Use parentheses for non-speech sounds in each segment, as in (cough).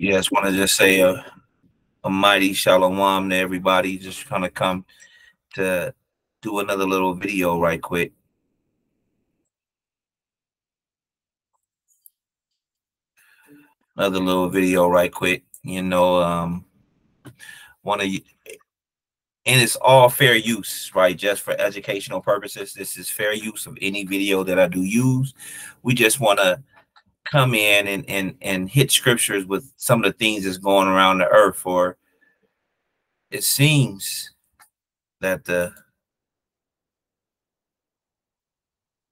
Yes, want to just say a, a mighty shalom to everybody. Just kind of come to do another little video right quick. Another little video right quick. You know, um, want to, and it's all fair use, right? Just for educational purposes. This is fair use of any video that I do use. We just want to come in and and and hit scriptures with some of the things that's going around the earth or it seems that the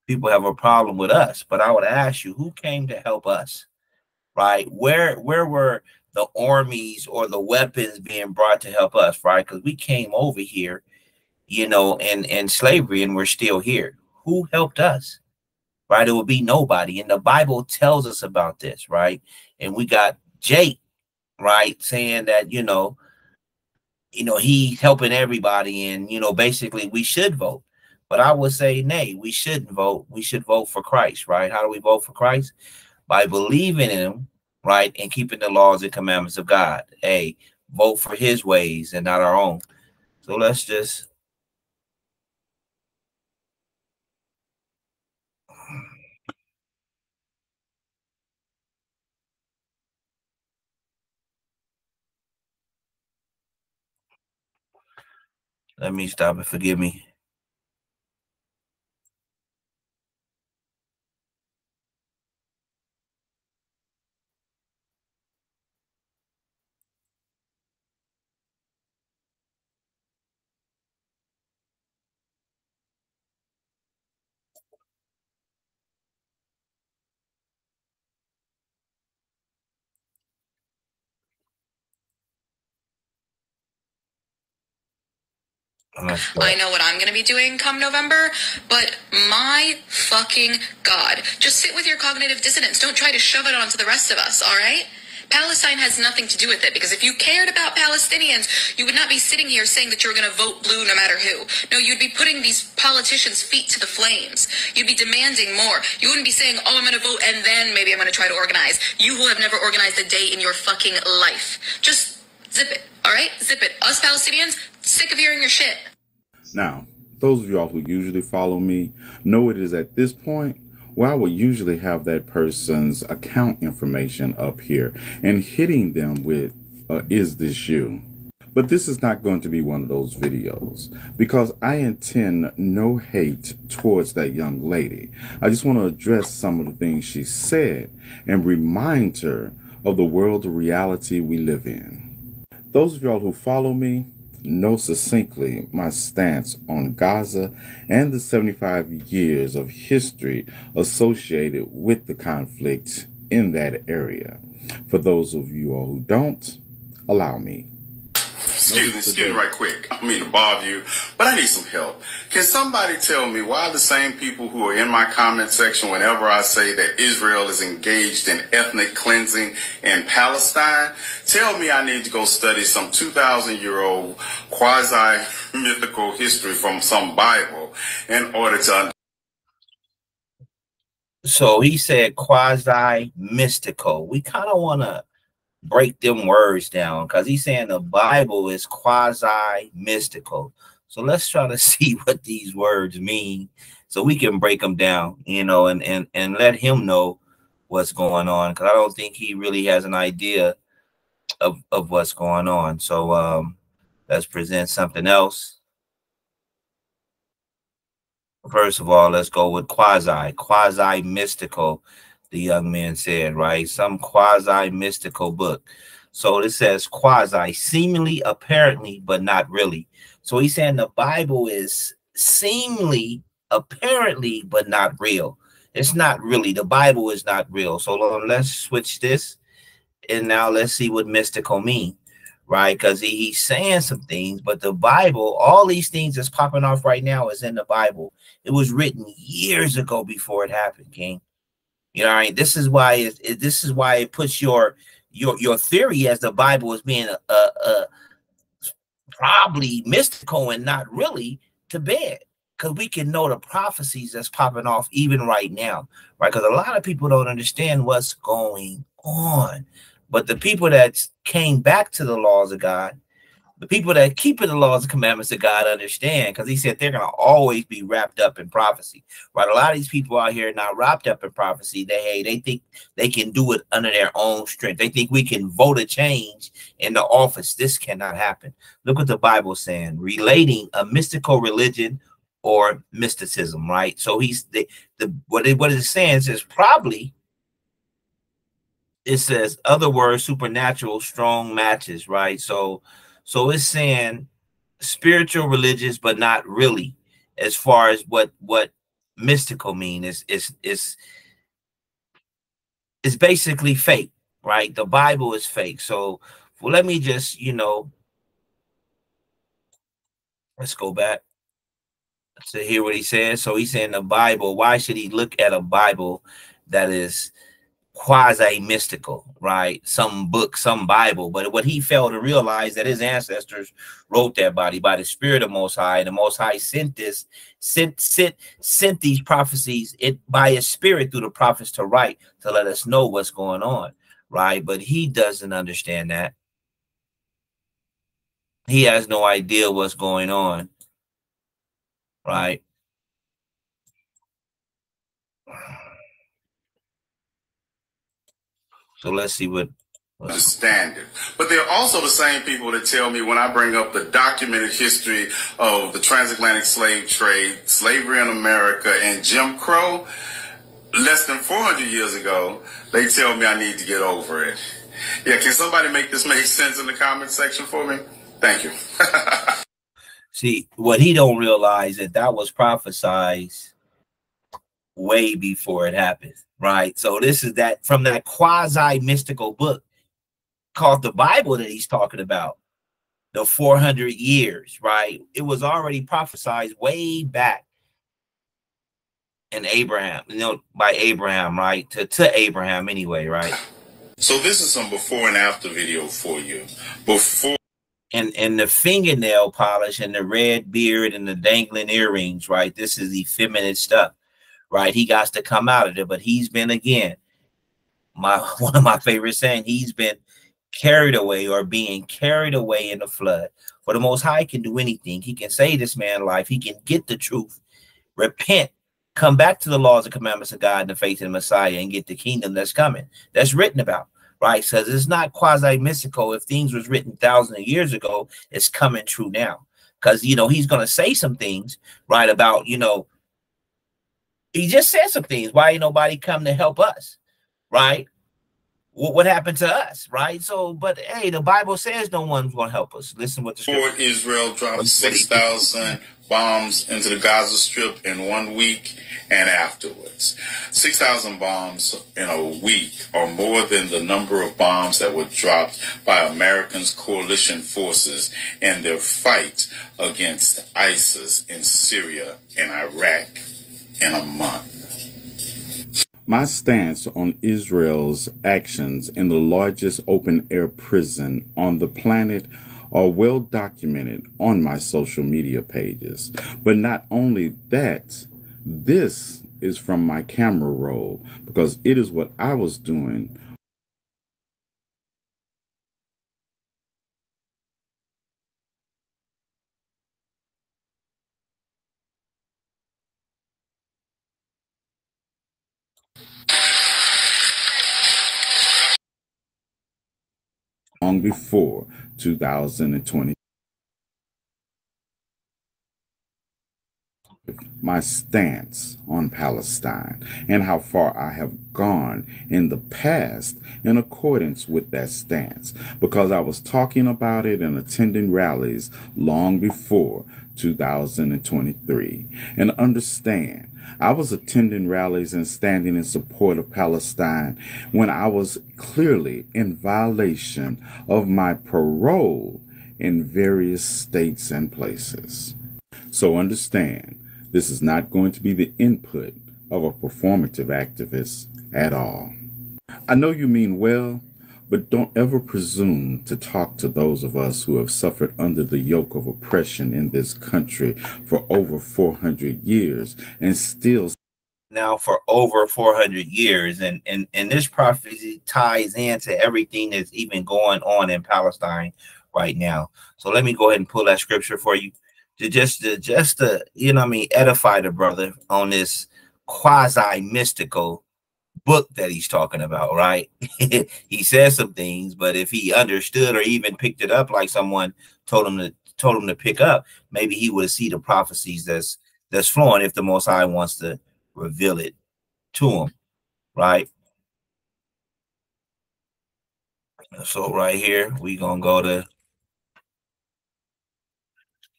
people have a problem with us. But i would ask you who came to help us right? Where where were the armies or the weapons being brought to help us right? Because we came over here you know in in slavery and we're still here. Who helped us right? It would be nobody. And the Bible tells us about this, right? And we got Jake, right, saying that, you know, you know, he's helping everybody, and you know, basically we should vote. But I would say, nay, we shouldn't vote. We should vote for Christ, right? How do we vote for Christ? By believing in him, right, and keeping the laws and commandments of God. Hey, vote for his ways and not our own. So let's just Let me stop it. Forgive me. I know what I'm going to be doing come November, but my fucking God. Just sit with your cognitive dissonance. Don't try to shove it onto the rest of us, all right? Palestine has nothing to do with it because if you cared about Palestinians, you would not be sitting here saying that you were going to vote blue no matter who. No, you'd be putting these politicians' feet to the flames. You'd be demanding more. You wouldn't be saying, oh, I'm going to vote and then maybe I'm going to try to organize. You who have never organized a day in your fucking life. Just zip it, all right? Zip it. Us Palestinians, sick of hearing your shit. Now, those of y'all who usually follow me know it is at this point where I will usually have that person's account information up here and hitting them with, uh, is this you? But this is not going to be one of those videos because I intend no hate towards that young lady. I just want to address some of the things she said and remind her of the world of reality we live in. Those of y'all who follow me, know succinctly my stance on Gaza and the 75 years of history associated with the conflict in that area. For those of you all who don't, allow me Excuse me, excuse me right quick. I mean to bother you, but I need some help. Can somebody tell me why the same people who are in my comment section whenever I say that Israel is engaged in ethnic cleansing in Palestine, tell me I need to go study some 2,000 year old quasi mythical history from some Bible in order to so he said quasi mystical. We kind of want to break them words down because he's saying the Bible is quasi mystical. So let's try to (laughs) see what these words mean so we can break them down, you know, and and and let him know what's going on because I don't think he really has an idea of of what's going on. So um let's present something else. First of all, let's go with quasi, quasi mystical the young man said, right? Some quasi mystical book. So it says quasi, seemingly, apparently, but not really. So he's saying the Bible is seemingly, apparently, but not real. It's not really. The Bible is not real. So let's switch this. And now let's see what mystical mean, right? Because he, he's saying some things, but the Bible, all these things that's popping off right now is in the Bible. It was written years ago before it happened, King. You know, I mean, this is why it, it, this is why it puts your your your theory as the Bible as being a, a, a probably mystical and not really to bed. Because we can know the prophecies that's popping off even right now, right? Because a lot of people don't understand what's going on, But the people that came back to the laws of God, the people that keep the laws and commandments of God understand, because he said they're going to always be wrapped up in prophecy. Right? A lot of these people out here not wrapped up in prophecy. They hey, they think they can do it under their own strength. They think we can vote a change in the office. This cannot happen. Look what the Bible saying, relating a mystical religion or mysticism, right? So he's the, the what it what it's saying is probably it says other words supernatural strong matches, right? So so it's saying spiritual religious, but not really, as far as what what mystical mean is is is is basically fake, right? The Bible is fake. So well, let me just, you know, let's go back to hear what he says. So he's saying the Bible. Why should he look at a Bible that is quasi mystical, right? Some book, some Bible. But what he failed to realize that his ancestors wrote that body by the Spirit of Most High. The Most High sent this, sent sent sent these prophecies it by His Spirit through the prophets to write to let us know what's going on, right? But he doesn't understand that. He has no idea what's going on right? So let's see what understand it. But they're also the same people that tell me when I bring up the documented history of the transatlantic slave trade, slavery in America, and Jim Crow, less than 400 years ago, they tell me I need to get over it. Yeah, can somebody make this make sense in the comment section for me? Thank you. (laughs) See, what he don't realize that that was prophesied way before it happened, right? So this is that from that quasi mystical book called the Bible that he's talking about, the 400 years, right? It was already prophesied way back in Abraham, you know, by Abraham, right? To to Abraham anyway, right? So this is some before and after video for you. Before and and the fingernail polish and the red beard and the dangling earrings, right? This is effeminate stuff, right? He got to come out of it, but he's been again my (laughs) one of my favorite saying. He's been carried away or being carried away in the flood. For the Most High can do anything. He can save this man life. He can get the truth, repent, come back to the laws and commandments of God and the faith in the Messiah, and get the kingdom that's coming. That's written about right? Because it's not quasi mystical. If things was written thousands of years ago, it's coming true now. Because you know he's gonna say some things, right? About you know, he just said some things. Why ain't nobody come to help us, right? What, what happened to us, right? So, but hey, the Bible says no one's gonna help us. Listen what the scripture. Israel dropped six thousand bombs into the Gaza Strip in one week and afterwards. 6,000 bombs in a week are more than the number of bombs that were dropped by Americans' coalition forces in their fight against ISIS in Syria and Iraq in a month. My stance on Israel's actions in the largest open air prison on the planet are well documented on my social media pages. But not only that, this is from my camera roll because it is what I was doing long before 2020. My stance on Palestine and how far I have gone in the past in accordance with that stance because I was talking about it and attending rallies long before 2023. And understand, I was attending rallies and standing in support of Palestine when I was clearly in violation of my parole in various states and places. So understand, this is not going to be the input of a performative activist at all. I know you mean well, but don't ever presume to talk to those of us who have suffered under the yoke of oppression in this country for over 400 years and still now for over 400 years and and and this prophecy ties into everything that's even going on in palestine right now so let me go ahead and pull that scripture for you to just to just to you know I mean edify the brother on this quasi mystical book that he's talking about right (laughs) he says some things but if he understood or even picked it up like someone told him to told him to pick up maybe he would see the prophecies that's that's flowing if the most high wants to reveal it to him, right? So right here, we gonna go to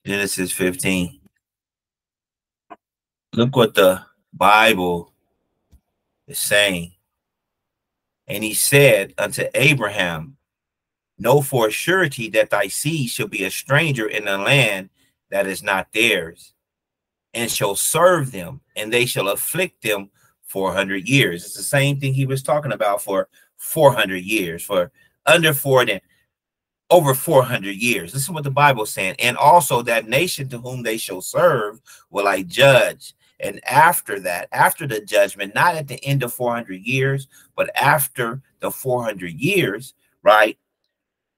Genesis 15. Look what the Bible is saying. And he said unto Abraham, Know for surety that thy seed shall be a stranger in a land that is not theirs, and shall serve them, and they shall afflict them 400 years. It's the same thing he was talking about for 400 years, for under four and over 400 years. This is what the Bible is saying. And also that nation to whom they shall serve will I judge. And after that, after the judgment, not at the end of 400 years, but after the 400 years, right?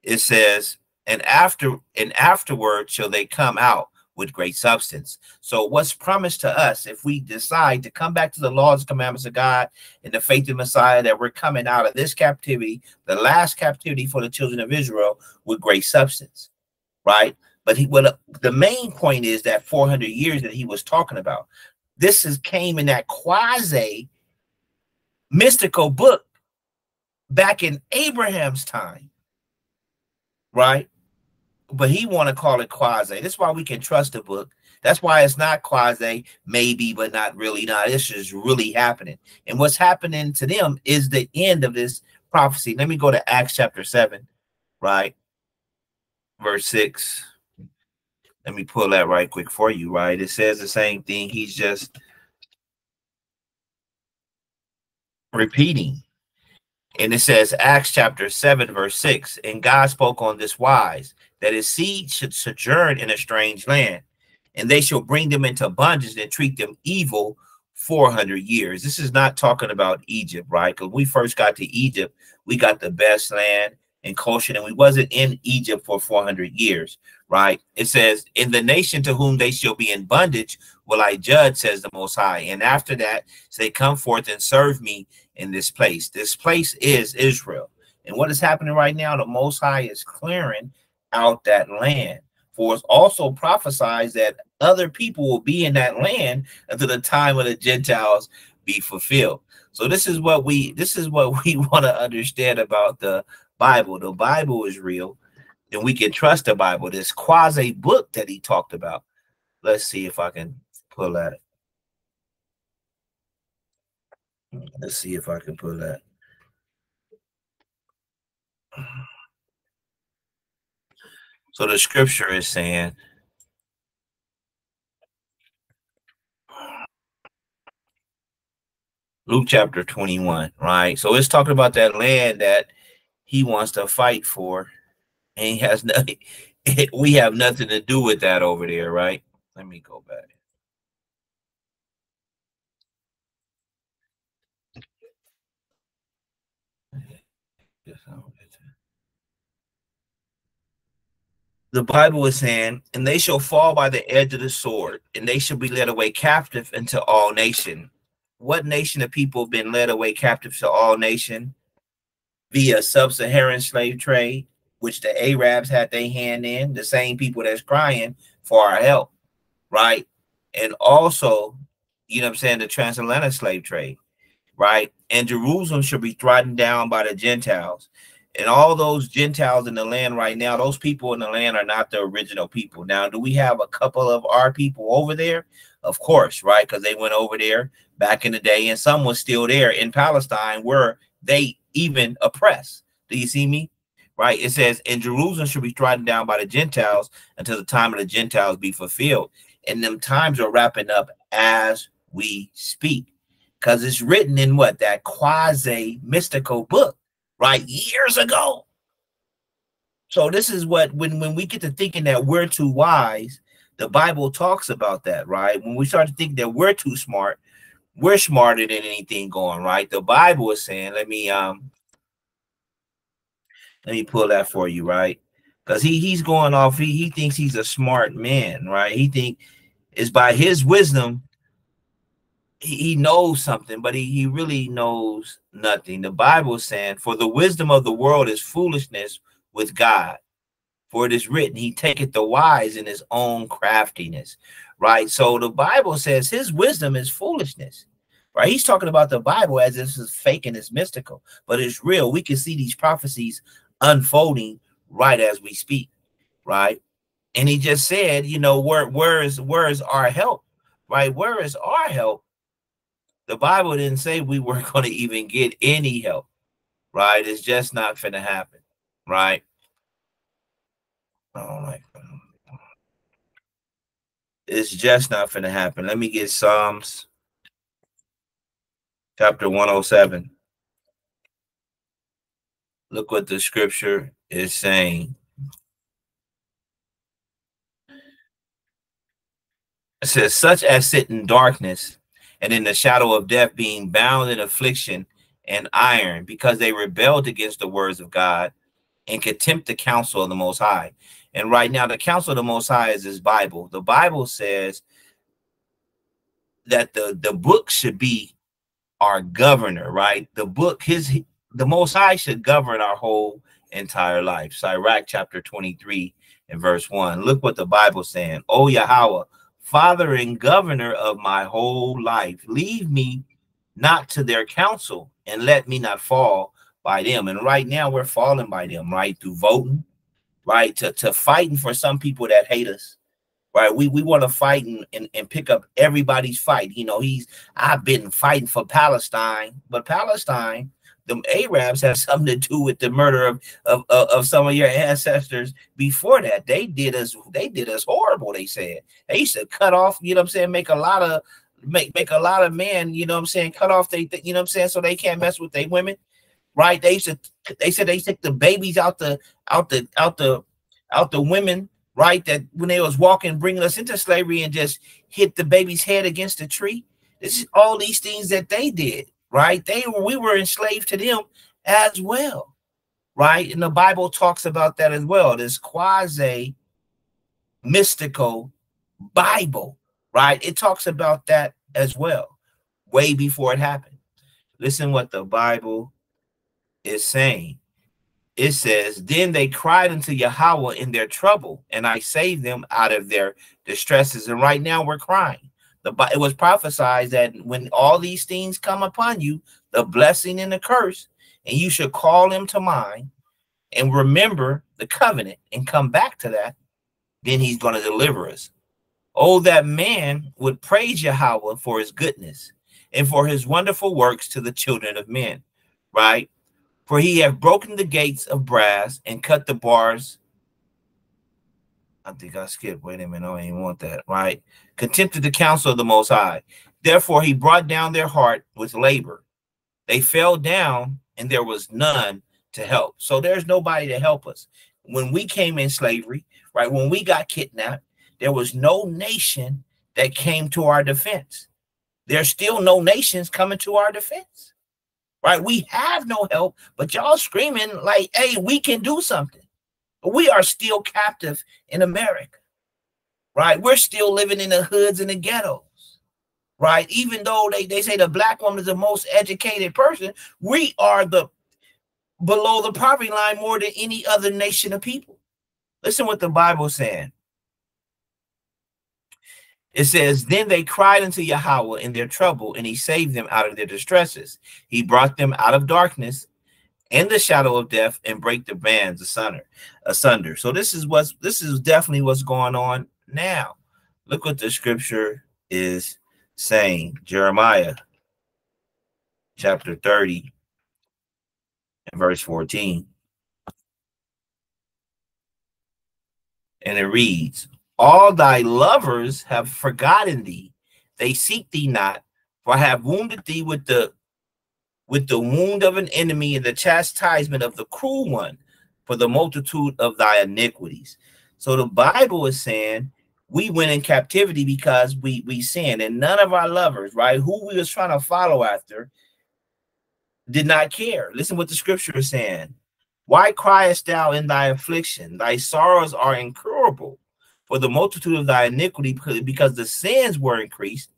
It says, and after and afterward shall they come out with great substance. So, what's promised to us if we decide to come back to the laws and commandments of God in the faith of Messiah, that we're coming out of this captivity, the last captivity for the children of Israel, with great substance, right? But he, well, the main point is that 400 years that he was talking about. This is came in that quasi mystical book back in Abraham's time, right? But he want to call it quasi. That's why we can trust the book. That's why it's not quasi, maybe, but not really. Not this is really happening. And what's happening to them is the end of this prophecy. Let me go to Acts chapter 7, right? Verse 6. Let me pull that right quick for you, right? It says the same thing. He's just repeating. And it says, Acts chapter 7, verse 6. And God spoke on this wise that his seed should sojourn in a strange land, and they shall bring them into bondage and treat them evil 400 years. This is not talking about Egypt, right? Because we first got to Egypt, we got the best land and culture, and we wasn't in Egypt for 400 years, right? It says, In the nation to whom they shall be in bondage will I judge, says the Most High. And after that, say, Come forth and serve me in this place. This place is Israel. And what is happening right now, the Most High is clearing out that land. For it's also prophesied that other people will be in that land until the time of the Gentiles be fulfilled. So this is what we this is what (laughs) we want to understand about the Bible. The Bible is real, and we can trust the Bible. This quasi book that he talked about. Let's see if I can pull that. Let's see if I can pull that. So the scripture is saying, Luke chapter 21, right? So it's talking about that land that he wants to fight for. And he has (laughs) nothing, we have nothing to do with that over there, right? Let me go back. Yes, the Bible is saying, and they shall fall by the edge of the sword, and they shall be led away captive into all nation. What nation of people have been led away captive to all nation via sub-Saharan slave trade, which the Arabs had their hand in, the same people that's crying for our help, right? And also, you know I'm saying, the transatlantic slave trade, right? And Jerusalem shall be trodden down by the Gentiles and all those Gentiles in the land right now, those people in the land are not the original people. Now, do we have a couple of our people over there? Of course, right? Because they went over there back in the day, and some was still there in Palestine where they even oppressed. Do you see me? Right? It says, "In Jerusalem should be trodden down by the Gentiles until the time of the Gentiles be fulfilled." And them times are wrapping up as we speak, because it's written in what that quasi mystical book right? Years ago. So this is what when when we get to thinking that we're too wise, the Bible talks about that, right? When we start to think that we're too smart, we're smarter than anything going right. The Bible is saying, let me um let me pull that for you, right? Because he he's going off, he he thinks he's a smart man, right? He think it's by his wisdom he, knows something, but he, he really knows nothing. The Bible is saying, For the wisdom of the world is foolishness with God. For it is written, He taketh the wise in his own craftiness. Right. So the Bible says his wisdom is foolishness. Right. He's talking about the Bible as if it's fake and it's mystical, but it's real. We can see these prophecies unfolding right as we speak. Right. And he just said, you know, where where is where is our help? Right? Where is our help? The Bible didn't say we weren't (laughs) going to even get any help, right? It's just not going to happen, right? Oh. It's just not going to happen. Let me get Psalms chapter 107. Look what the scripture is saying. It says, such as sit in darkness and in the shadow of death, being bound in affliction and iron, because they rebelled against the words of God and contempt the counsel of the Most High. And right now, the counsel of the Most High is His Bible. The Bible says that the the book should be our governor, right? The book, His the Most High should govern our whole entire life. Sirach chapter 23 and verse 1. Look what the Bible's saying. Oh Yahweh, Father and governor of my whole life. Leave me not to their counsel and let me not fall by them. And right now we're falling by them, right? Through voting, right? To, to fighting for some people that hate us. Right. We we want to fight and, and, and pick up everybody's fight. You know, he's I've been fighting for Palestine, but Palestine the Arabs have something to do with the murder of, of, of some of your ancestors before that. They did us they did us horrible, they said. They used to cut off, you know what I'm saying, make a lot of make make a lot of men, you know what I'm saying, cut off they you know what I'm saying, so they can't mess with their women. Right? They used to they said they took the babies out the out the out the out the women, right? That when they was walking, bringing us into slavery and just hit the baby's head against the tree. This is all these things that they did right? They we were enslaved to them as well, right? And the Bible talks about that as well. This quasi mystical Bible, right? It talks about that as well, way before it happened. Listen what the Bible is saying. It says, Then they cried unto Yahweh in their trouble, and I saved them out of their distresses. And right now we're crying the it was prophesied that when all these things come upon you, the blessing and the curse, and you should call them to mind and remember the covenant and come back to that, then he's going to deliver us. Oh, that man would praise Yahweh for his goodness and for his wonderful works to the children of men, right? For he have broken the gates of brass and cut the bars I think I skipped. Wait a minute. I don't even want that. Right. Contempted the counsel of the Most High. Therefore, he brought down their heart with labor. They fell down, and there was none to help. So there's nobody to help us. When we came in slavery, right? When we got kidnapped, there was no nation that came to our defense. There's still no nations coming to our defense, right? We have no help, but y'all screaming like, hey, we can do something. We are still captive in America, right? We're still living in the hoods and the ghettos, right? Even though they, they say the black woman is the most educated person, we are the below the poverty line more than any other nation of people. Listen what the Bible saying. It says, Then they cried unto Yahweh in their trouble, and he saved them out of their distresses. He brought them out of darkness in the shadow of death and break the bands asunder asunder. So this is what's this is definitely what's going on now. Look what the scripture is saying. Jeremiah chapter 30 and verse 14 and it reads all thy lovers have forgotten thee. They seek thee not for i have wounded thee with the with the wound of an enemy and the chastisement of the cruel one for the multitude of thy iniquities. So the Bible is saying we went in captivity because we we sinned, and none of our lovers, right, who we was trying to follow after, did not care. Listen what the scripture is saying. Why criest thou in thy affliction? Thy sorrows are incurable for the multitude of thy iniquity, because the sins were increased.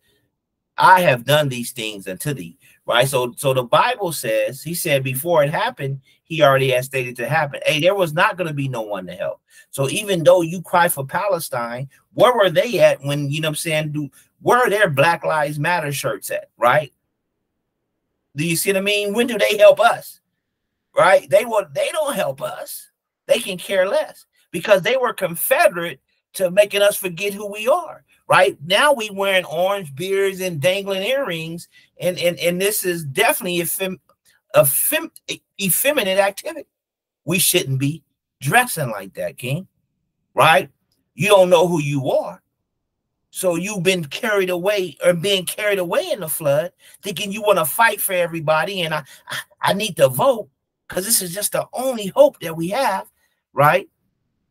I have done these things unto thee. Right. So, so the Bible says, he said before it happened, he already had stated to happen. Hey, there was not going to be no one to help. So even though you cry for Palestine, where were they at when you know I'm saying? Do where are their Black Lives Matter shirts at? Right? Do you see what I mean? When do they help us? Right? They will they don't help us. They can care less because they were confederate to making us forget who we are. Right now, we wearing orange beards and dangling earrings, and and and this is definitely a, effem, a fem, effeminate activity. We shouldn't be dressing like that, King. Right? You don't know who you are. So you've been carried away or being carried away in the flood, thinking you want to fight for everybody, and I, I, I need to vote because this is just the only hope that we have, right?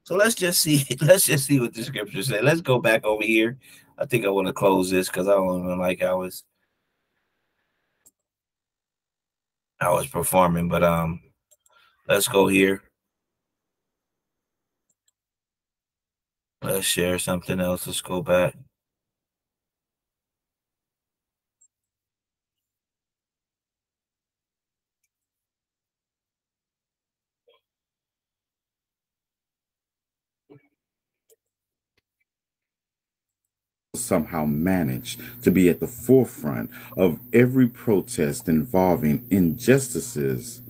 So let's just see. (laughs) Let's just see what the scripture say. Let's go back over here. I think I want to close this because I don't even like I was I was performing, but um, let's go here. Let's share something else. Let's go back. Somehow manage to be at the forefront of every protest involving injustices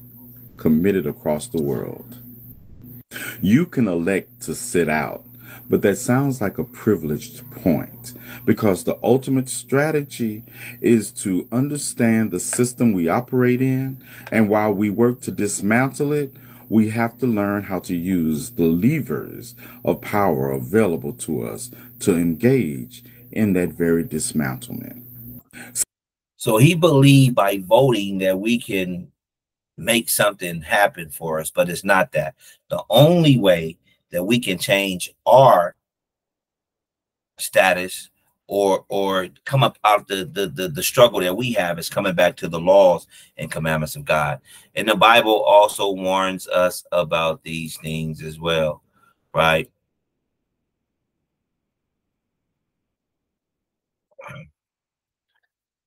committed across the world. You can elect to sit out, but that sounds like a privileged point because the ultimate strategy is to understand the system we operate in, and while we work to dismantle it, we have to learn how to use the levers of power available to us to engage in that very dismantlement. So he believed by voting that we can make something happen for us, but it's not that. The only way that we can change our status or or come up out the, the the the struggle that we have is coming back to the laws and commandments of God. And the Bible also warns us about these things as well, right?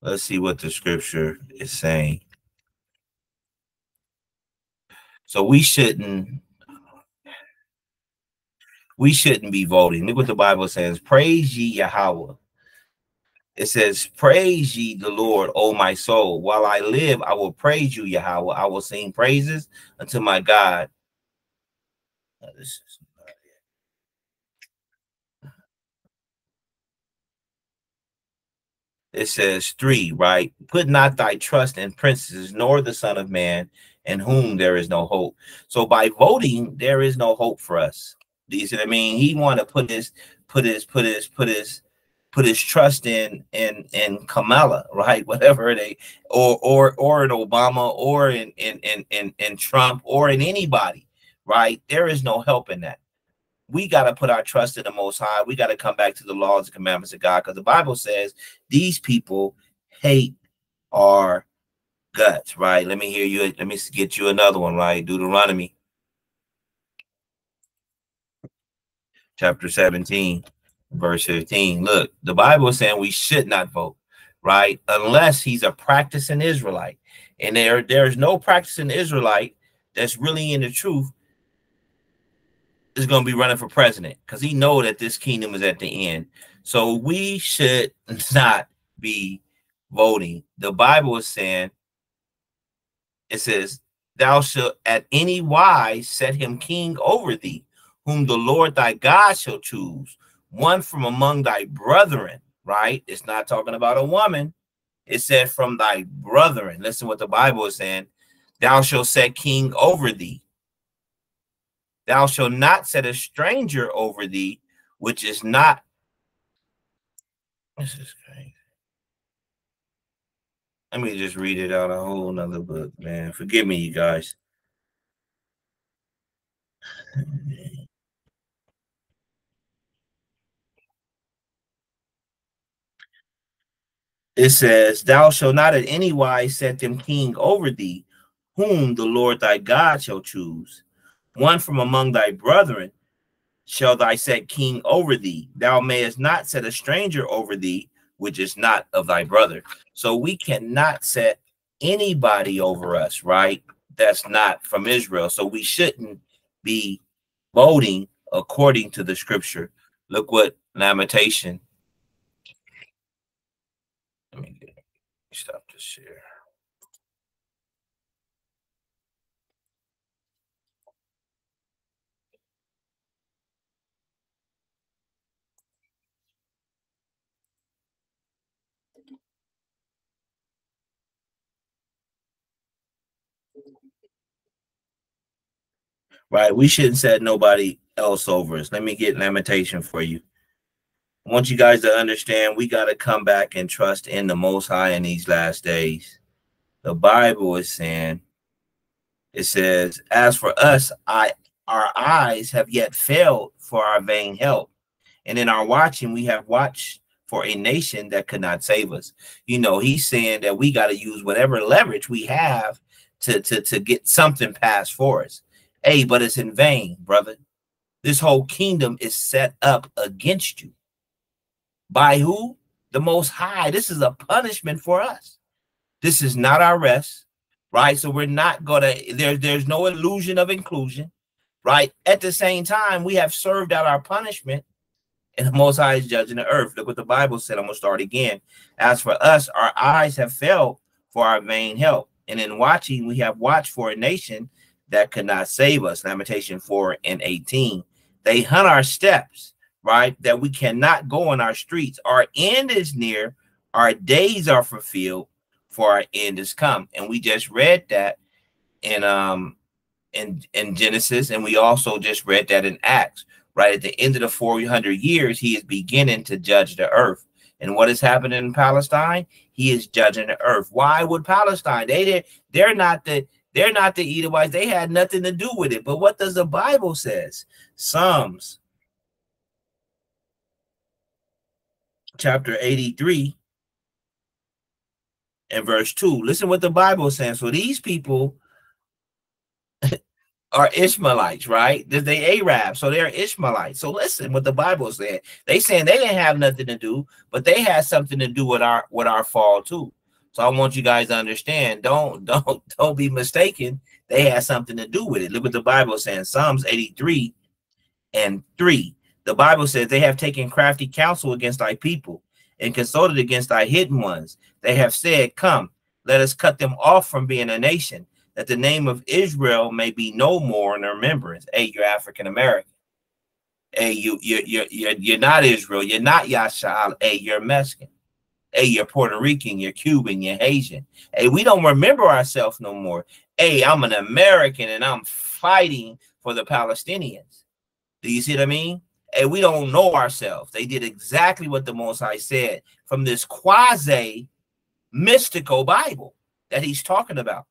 Let's see what the scripture is saying. So we shouldn't we shouldn't be voting. Look what the Bible says. Praise ye Yahweh. It says, Praise ye the Lord, O my soul. While I live, I will praise you, Yahweh. I will sing praises unto my God. this is it says three, right? Put not thy trust in princes, nor the Son of Man, in whom there is no hope. So by voting, there is no hope for us. Do you see what I mean? He want to put his put his put his put his put his trust in in in Kamala, (laughs) right? Whatever they or or or in Obama or in in in in, in Trump or in anybody, right? There is no help in that we got to put our trust in the Most High. We got to come back to the laws and commandments of God because the Bible says these people hate our guts, right? Let me hear you. Let me get you another one, right? Deuteronomy chapter 17, verse 15. Look, the Bible is saying we should not vote, right? Unless he's a practicing Israelite. And there, there's no practicing Israelite that's really in the truth is going to be running for president because he know that this kingdom is at the end. So we should (laughs) not be voting. The Bible is saying, it says, Thou shalt at any wise set him king over thee, whom the Lord thy God shall choose, one from among thy brethren, right? It's not talking about a woman. It said from thy brethren. Listen what the Bible is saying. Thou shalt set king over thee. Thou shalt not set a stranger over thee, which is not. This is crazy. Let me just read it out a whole nother book, man. Forgive me, you guys. It says, Thou shalt not in any wise set them king over thee, whom the Lord thy God shall choose one from among thy brethren shall thy set king over thee. Thou mayest not set a stranger over thee, which is not of thy brother. So we cannot set anybody over us, right? That's not from Israel. So we shouldn't be voting according to the scripture. Look what Lamentation. Let me stop this share. Right? We shouldn't set nobody else over us. Let me get lamentation for you. I want you guys to understand we got to come back and trust in the Most High in these last days. The Bible is saying, it says, As for us, I our eyes have yet failed for our vain help. And in our watching, we have watched for a nation that could not save us. You know, he's saying that we got to use whatever leverage we have to, to, to get something passed for us. Hey, but it's in vain, brother. This whole kingdom is set up against you. By who? The Most High. This is a punishment for us. This is not our rest, right? So we're not gonna. There, there's no illusion of inclusion, right? At the same time, we have served out our punishment, and the Most High is judging the earth. Look what the Bible said. I'm gonna start again. As for us, our eyes have failed for our vain help, and in watching, we have watched for a nation that could not save us. Lamentation 4 and 18. They hunt our steps, right? That we cannot go on our streets. Our end is near, our days are fulfilled, for our end is come. And we just read that in um in in Genesis, and we also just read that in Acts. Right at the end of the 400 years, he is beginning to judge the earth. And what is happening in Palestine? He is judging the earth. Why would Palestine? They they're not the they're not the Edomites. They had nothing to do with it. But what does the Bible says? Psalms chapter 83 and verse 2. Listen what the Bible is saying. So these people (laughs) are Ishmaelites, right? They're the Arabs, so they're Ishmaelites. So listen what the Bible said. They saying they didn't have nothing to do, but they had something to do with our with our fall too. So I want you guys to understand. Don't (laughs) don't don't be mistaken. They had something to do with it. Look what the Bible says. Psalms 83 and 3. The Bible says they have taken crafty counsel against thy people and consulted against thy hidden ones. They have said, Come, let us cut them off from being a nation, that the name of Israel may be no more in remembrance. Hey, you're African American. Hey, you you you you're, you're not Israel. You're not Yashal. Hey, you're Mexican. Hey, you're Puerto Rican, you're Cuban, you're Haitian. Hey, we don't remember ourselves no more. Hey, I'm an American and I'm fighting for the Palestinians. Do you see what I mean? Hey, we don't know ourselves. They did exactly what the Most High said from this quasi mystical Bible that he's talking about.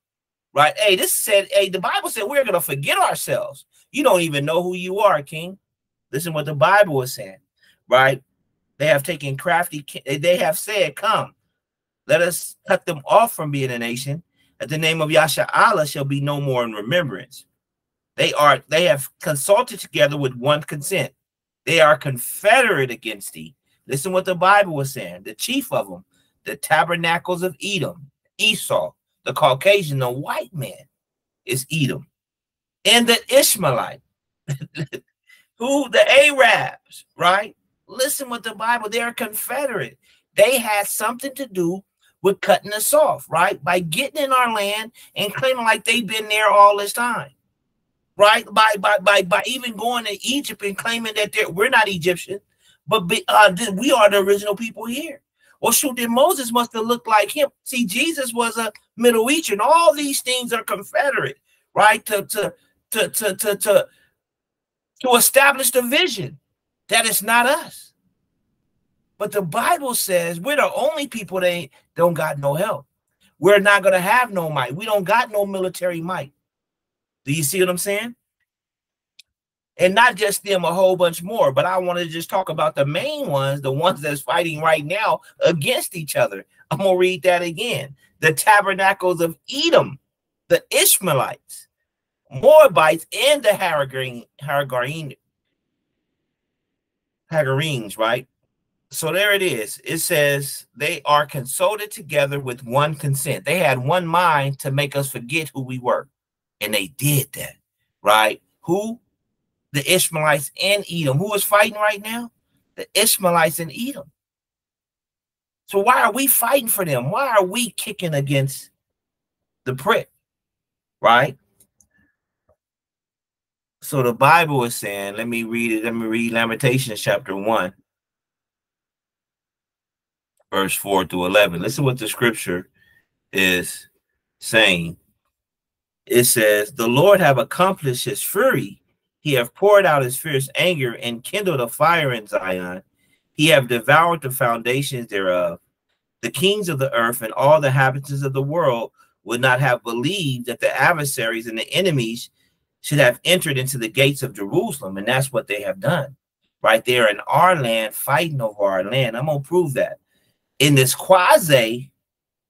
Right? Hey, this said, hey, the Bible said we're going to forget ourselves. You don't even know who you are, King. Listen what the Bible is saying, right? They have taken crafty, eh, they have said, Come, let us cut them off from being a nation, that the name of Yasha Allah shall be no more in remembrance. They are they have consulted together with one consent. They are confederate against thee. Listen what the Bible was saying. The chief of them, the tabernacles of Edom, Esau, the Caucasian, the white man is Edom, and the Ishmaelite, (laughs) who the Arabs, right? Listen with the Bible. They're confederate. They had something to do with cutting us off, right? By getting in our land and claiming like they've been there all this time. Right? By by by by even going to Egypt and claiming that they're we're not Egyptian, but be, uh, we are the original people here. Well, shoot, then Moses must have looked like him. See, Jesus was a Middle Eastern. All these things are confederate, right? To to to to to to, to establish the vision that it's not us. But the Bible says we're the only people that don't got no help. We're not going to have no might. We don't got no military might. Do you see what I'm saying? and not just them, a whole bunch more. But I want to just talk about the main ones, the ones that's fighting right now against each other. I'm gonna read that again. The tabernacles of Edom, the Ishmaelites, Moabites, and the Hagarin, Hagarin, Hagarenes, right? So there it is. It says they are consulted together with one consent. They had one mind to make us forget who we were. And they did that, right? Who? The Ishmaelites and Edom. Who is fighting right now? The Ishmaelites and Edom. So why are we fighting for them? Why are we kicking against the prick? Right? So the Bible is saying, let me read it. Let me read Lamentations chapter 1, verse 4 through 11. Listen what the scripture is saying. It says, The Lord have accomplished his fury. He have poured out his fierce anger and kindled a fire in Zion. He have devoured the foundations thereof. The kings of the earth and all the inhabitants of the world would not have believed that the adversaries and the enemies should have entered into the gates of Jerusalem. And that's what they have done right there in our land, fighting over our land. I'm to prove that in this quasi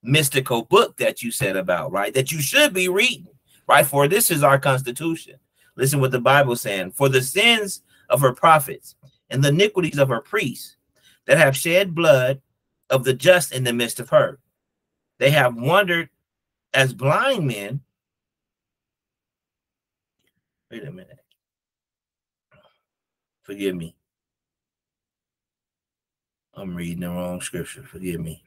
mystical book that you said about, right? That you should be reading, right? For this is our constitution. Listen what the Bible saying. For the sins of her prophets and the iniquities of her priests that have shed blood of the just in the midst of her. They have wandered as blind men Wait a minute. Forgive me. I'm reading the wrong scripture. Forgive me.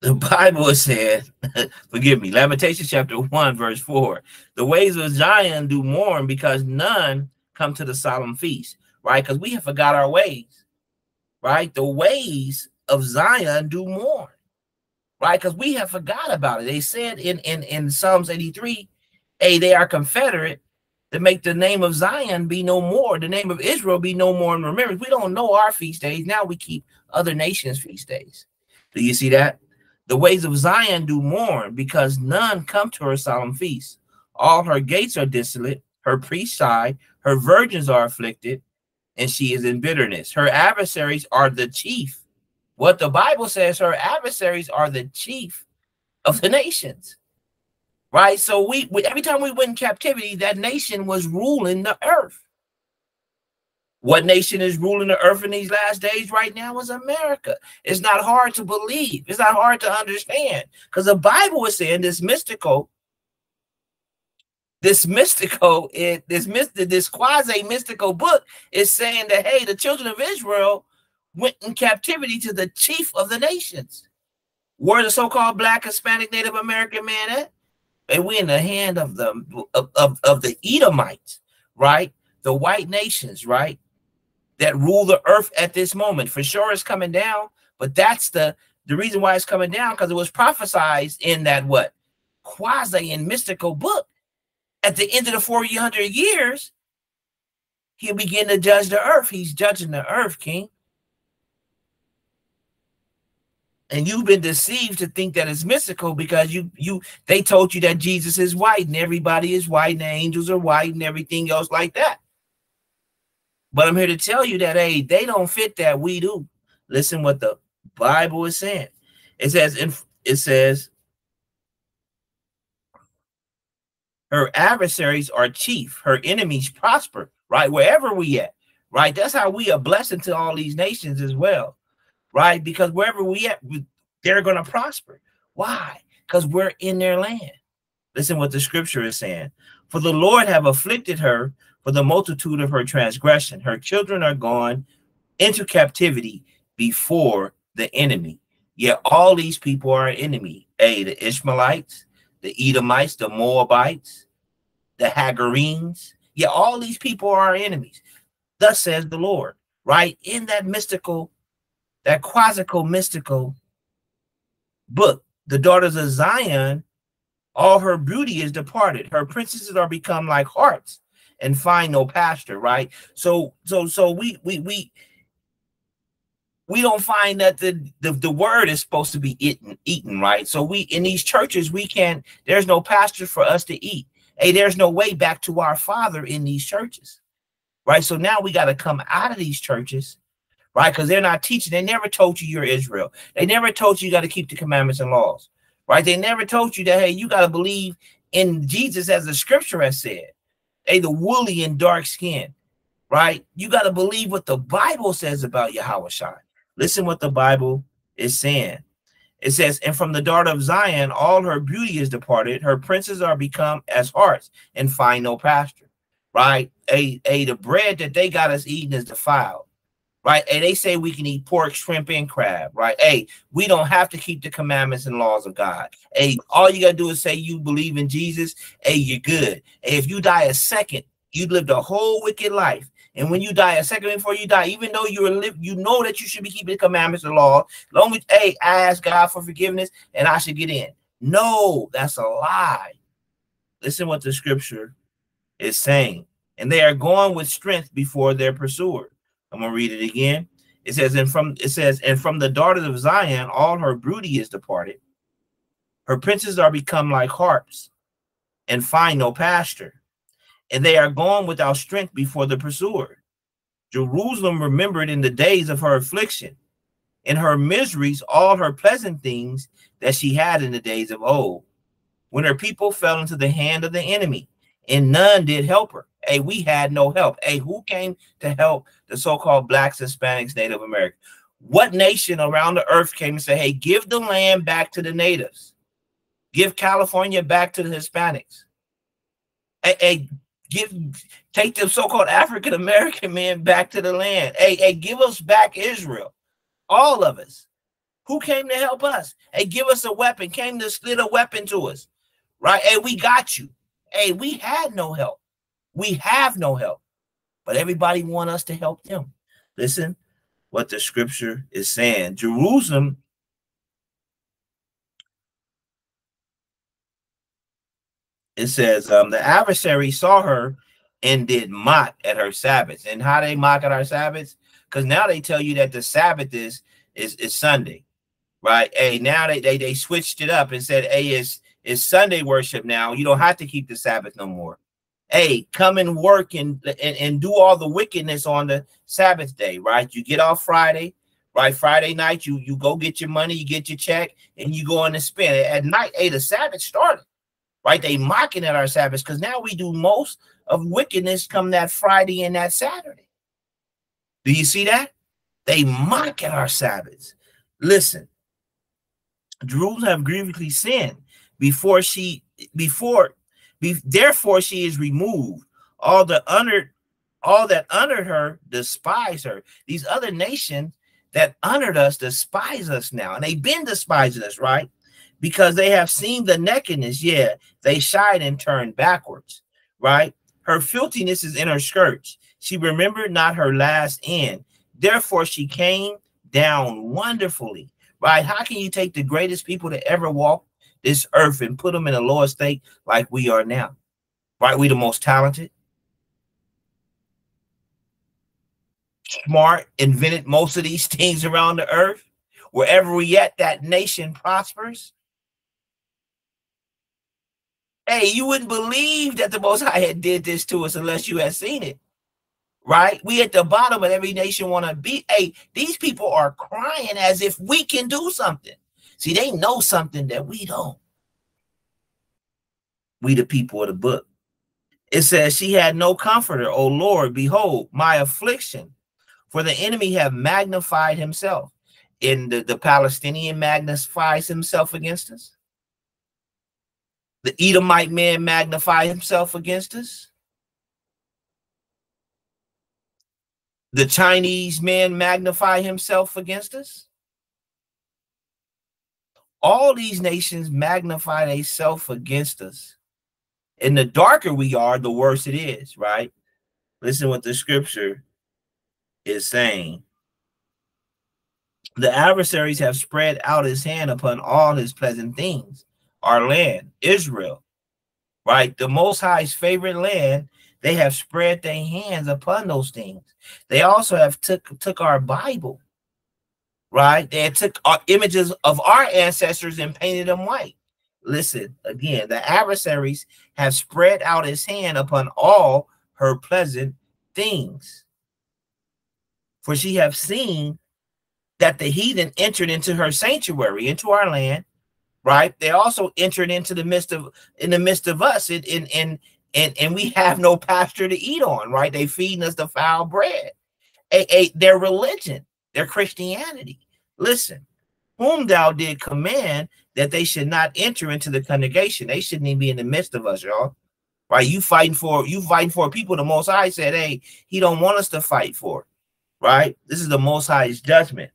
The (laughs) Bible saying, (laughs) forgive me, Lamentation chapter 1, verse 4. The ways of Zion do mourn because none come to the solemn feast, right? Because we have forgot our ways, right? The ways of Zion do mourn, right? Because we have forgot about it. They said in, in, in Psalms 83, a they are confederate to make the name of Zion be no more, the name of Israel be no more in remembrance. We don't know our feast days. Now we keep other nations' feast days. Do you see that? The ways of Zion do mourn because none come to her solemn feast. All her gates are desolate, her priests sigh, her virgins are afflicted, and she is in bitterness. Her adversaries are the chief. What the Bible says, her adversaries are the chief of the nations right? So we, we every time we went in captivity, that nation was ruling the earth. What nation is ruling the earth in these last days right now is America. It's not hard to believe. It's not hard to understand because the Bible is saying this mystical, this mystical, it, this this quasi mystical book is saying that hey, the children of Israel went in captivity to the chief of the nations. Where the so-called Black, Hispanic, Native American man at? And we're in the hand of the of, of, of the Edomites, right? The white nations, right? That rule the earth at this moment. For sure it's coming down, but that's the the reason why it's coming down because it was prophesied in that what quasi and mystical book. At the end of the 400 years, he'll begin to judge the earth. He's judging the earth, King. And you've been deceived to think that it's mystical because you you they told you that Jesus is white and everybody is white and the angels are white and everything else like that. But I'm here to tell you that hey, they don't fit that we do. Listen what the Bible is saying. It says it says her adversaries are chief, her enemies prosper, right? Wherever we at, right? That's how we are blessing to all these nations as well right? Because wherever we at, they're going to prosper. Why? Because we're in their land. Listen what the scripture is saying. For the Lord have afflicted her for the multitude of her transgression. Her children are gone into captivity before the enemy. Yet all these people are an enemy. A, the Ishmaelites, the Edomites, the Moabites, the Hagarenes. Yet all these people are our enemies. Thus says the Lord, right? In that mystical that quasical mystical book, the daughters of Zion, all her beauty is departed. Her princesses are become like harts and find no pasture, right? So, so, so we, we, we, we don't find that the, the, the word is supposed to be eaten, eaten, right? So we, in these churches, we can't, there's no pasture for us to eat Hey, there's no way back to our Father in these churches, right? So now we got to come out of these churches, right? Because they're not teaching. They never told you you're Israel. They never told you you got to keep the commandments and laws, right? They never told you that, hey, you got to believe in Jesus as the scripture has said. Hey, the woolly and dark skin, right? You got to believe what the Bible says about Yahweh. Listen what the Bible is saying. It says, and from the daughter of Zion, all her beauty is departed. Her princes are become as harts and find no pasture. Right? A, a the bread that they got us eating is defiled. Right? And they say we can eat pork, shrimp, and crab. Right? Hey, we don't have to keep the commandments and laws of God. Hey, all you gotta do is say you believe in Jesus. Hey, you're good. Hey, if you die a second, you lived a whole wicked life. And when you die, a second before you die, even though you're live, you know that you should be keeping the commandments and law. Long as hey, I ask God for forgiveness and I should get in. No, that's a lie. Listen what the scripture is saying. And they are going with strength before their pursuer. I'm gonna read it again. It says, and from it says, and from the daughters of Zion, all her beauty is departed. Her princes are become like harps and find no pasture and they are gone without strength before the pursuer. Jerusalem remembered in the days of her affliction, in her miseries, all her pleasant things that she had in the days of old, when her people fell into the hand of the enemy, and none did help her. Hey, we had no help. Hey, who came to help the so-called blacks, Hispanics, Native Americans? What nation around the earth came and said, hey, give the land back to the natives? Give California back to the Hispanics. Hey, hey give take the so-called African American men back to the land. Hey, hey, give us back Israel. All of us. Who came to help us? Hey, give us a weapon, came to split a weapon to us. Right? Hey, we got you. Hey, we had no help. We have no help. But everybody want us to help them. Listen what the scripture is saying. Jerusalem it says, um, the adversary saw her and did mock at her Sabbaths. And how they mock at our Sabbaths? Because now they tell you that the Sabbath is is, is Sunday, right? Hey, now they, they they switched it up and said, hey, it's it's Sunday worship now. You don't have to keep the Sabbath no more. Hey, come and work and, and, and do all the wickedness on the Sabbath day, right? You get off Friday, right? Friday night, you you go get your money, you get your check, and you go on and spend it. At night, hey, the Sabbath started right? They mocking at our Sabbath because now we do most of wickedness come that Friday and that Saturday. Do you see that? They mock at our Sabbaths. Listen, Jerusalem have grievously sinned before she before be, therefore she is removed. All the honored, all that honored her despise her. These other nations that honored us despise us now, and they've been despising us, right? because they have seen the nakedness. Yeah, they shied and turned backwards, right? Her filthiness is in her skirts. She remembered not her last end. Therefore, she came down wonderfully, right? How can you take the greatest people to ever walk this earth and put them in a lower state like we are now, right? We the most talented, smart, invented most of these (laughs) things around the earth. Wherever we at, that nation prospers. Hey, you wouldn't believe that the Most High had did this to us unless you had seen it. Right? We at the bottom of every nation want to be. Hey, these people are crying as if we can do something. See, they know something that we don't. We the people of the book. It says, She had no comforter, O Lord, behold, my affliction. For the enemy have magnified himself. In the, the Palestinian magnifies himself against us. The Edomite man magnify himself against us. The Chinese man magnify himself against us. All these nations magnify themselves against us. And the darker we are, the worse it is, right? Listen what the scripture is saying. The adversaries have spread out his hand upon all his pleasant things our land, Israel, right? The Most High's favorite land. They have spread their hands upon those things. They also have took took our Bible, right? They took our images of our ancestors and painted them white. Listen, again, the adversaries have spread out his hand upon all her pleasant things. For she have seen that the heathen entered into her sanctuary, into our land, right? They also entered into the midst of in the midst of us, in in in and and we have no pasture to eat on, right? They feeding us the foul bread. A, a, their religion, their Christianity. Listen, whom thou did command that they should not enter into the congregation. They shouldn't even be in the midst of us, y'all. Right? You fighting for you fighting for people. The Most High said, "Hey, He don't want us to fight for." Right? This is the Most High's judgment.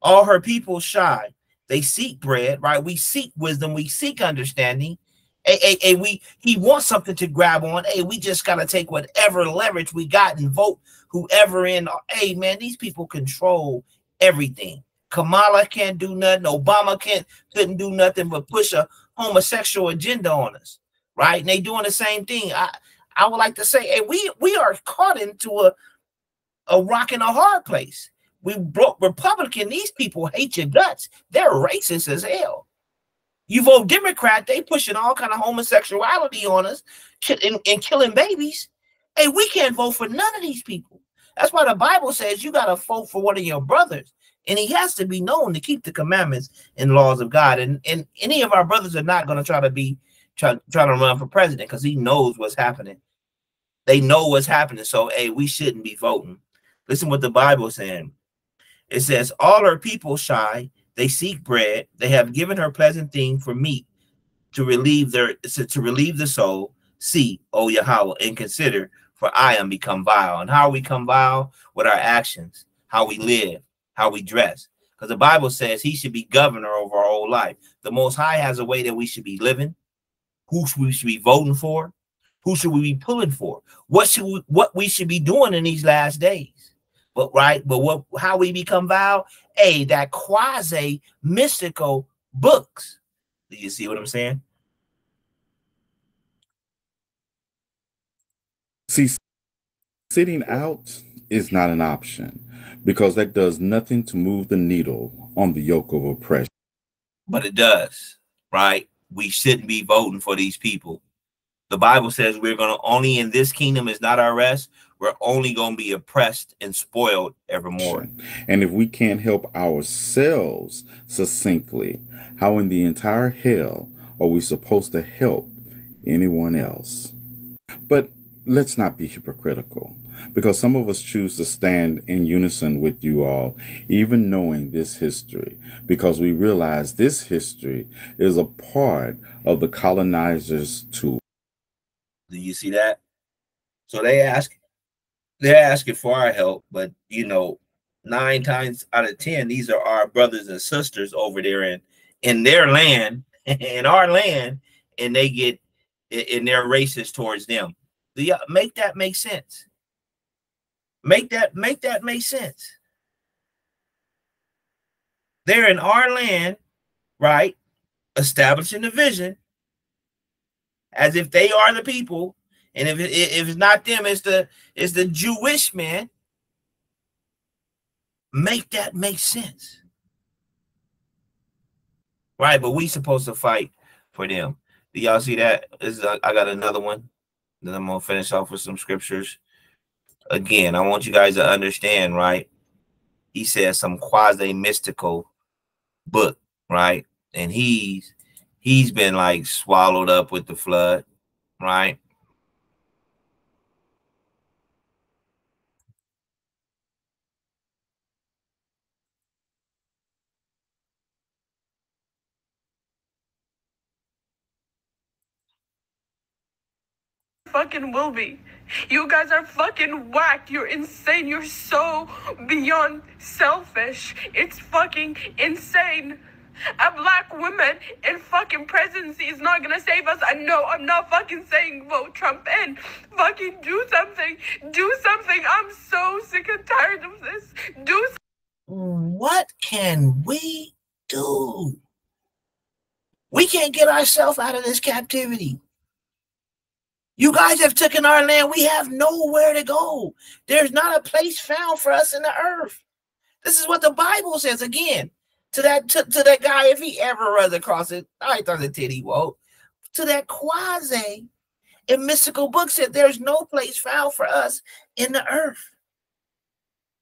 All her people shy. They seek bread. Right? We seek wisdom. We seek understanding. Hey, hey, hey, we he wants something to grab on. Hey, we just gotta take whatever leverage we got and vote whoever in. Hey, man, these people control everything. Kamala can't do nothing. Obama can't couldn't do nothing but push a homosexual agenda on us, right? And they doing the same thing. I I would like to say, hey, we we are caught into a a rock and a hard place. We broke Republican. These people hate your guts. They're racist as hell. You vote Democrat, they pushing all kind of homosexuality on us and, and killing babies. Hey, we can't vote for none of these people. That's why the Bible says you got to vote for one of your brothers. And he has to be known to keep the commandments and laws of God. And, and any of our brothers are not going to try to be try, trying to run for president because he knows what's happening. They know what's happening. So, hey, we shouldn't be voting. Listen what the Bible saying. It says, All our people shy, they seek bread, they have given her pleasant thing for meat to relieve their to relieve the soul. See, O Yahweh, and consider, for I am become vile. And how we come vile? With our actions, how we live, how we dress. Because the Bible says he should be governor over our whole life. The Most High has a way that we should be living, who should we should be voting for, who should we be pulling for, what should we, what we should be doing in these last days. But right, but what how we become vile? A that quasi mystical books. Do you see what I'm saying? See, sitting out is not an option because that does nothing to move the needle on the yoke of oppression. But it does, right? We shouldn't be voting for these people. The Bible says we're going to only in this kingdom is not our rest. We're only going to be oppressed and spoiled evermore. And if we can't help ourselves succinctly, how in the entire hell are we supposed to help anyone else? But let's not be hypocritical because some of us choose to stand in unison with you all, even knowing this history, because we realize this history is a part of the colonizers' tool. Do you see that? So they ask, they're asking for our help, but you know, nine times out of ten, these are our brothers and sisters over there in in their land, (laughs) in our land, and they get in their races towards them. You make that make sense? Make that make that make sense. They're in our land, right? Establishing the vision as if they are the people. And if, it, if it's not them, it's the it's the Jewish man. Make that make sense. Right, but we supposed to fight for them. Do y'all see that? Is I got another one. Then I'm gonna finish off with some scriptures. Again, I want you guys to understand, right? He says some quasi mystical book, right? And he's he's been like swallowed up with the flood, right? Fucking will be. You guys are fucking whack. You're insane. You're so beyond selfish. It's fucking insane. A black woman in fucking presidency is not gonna save us. I know I'm not fucking saying vote Trump in. Fucking do something. Do something. I'm so sick and tired of this. Do What can we do? We can't get ourselves out of this captivity. You guys have taken our land. We have nowhere to go. There's not a place found for us in the earth. This is what the Bible says again. To that to, to that guy, if he ever runs across it, I thought the titty won't. To that quasi in mystical book said there's no place found for us in the earth.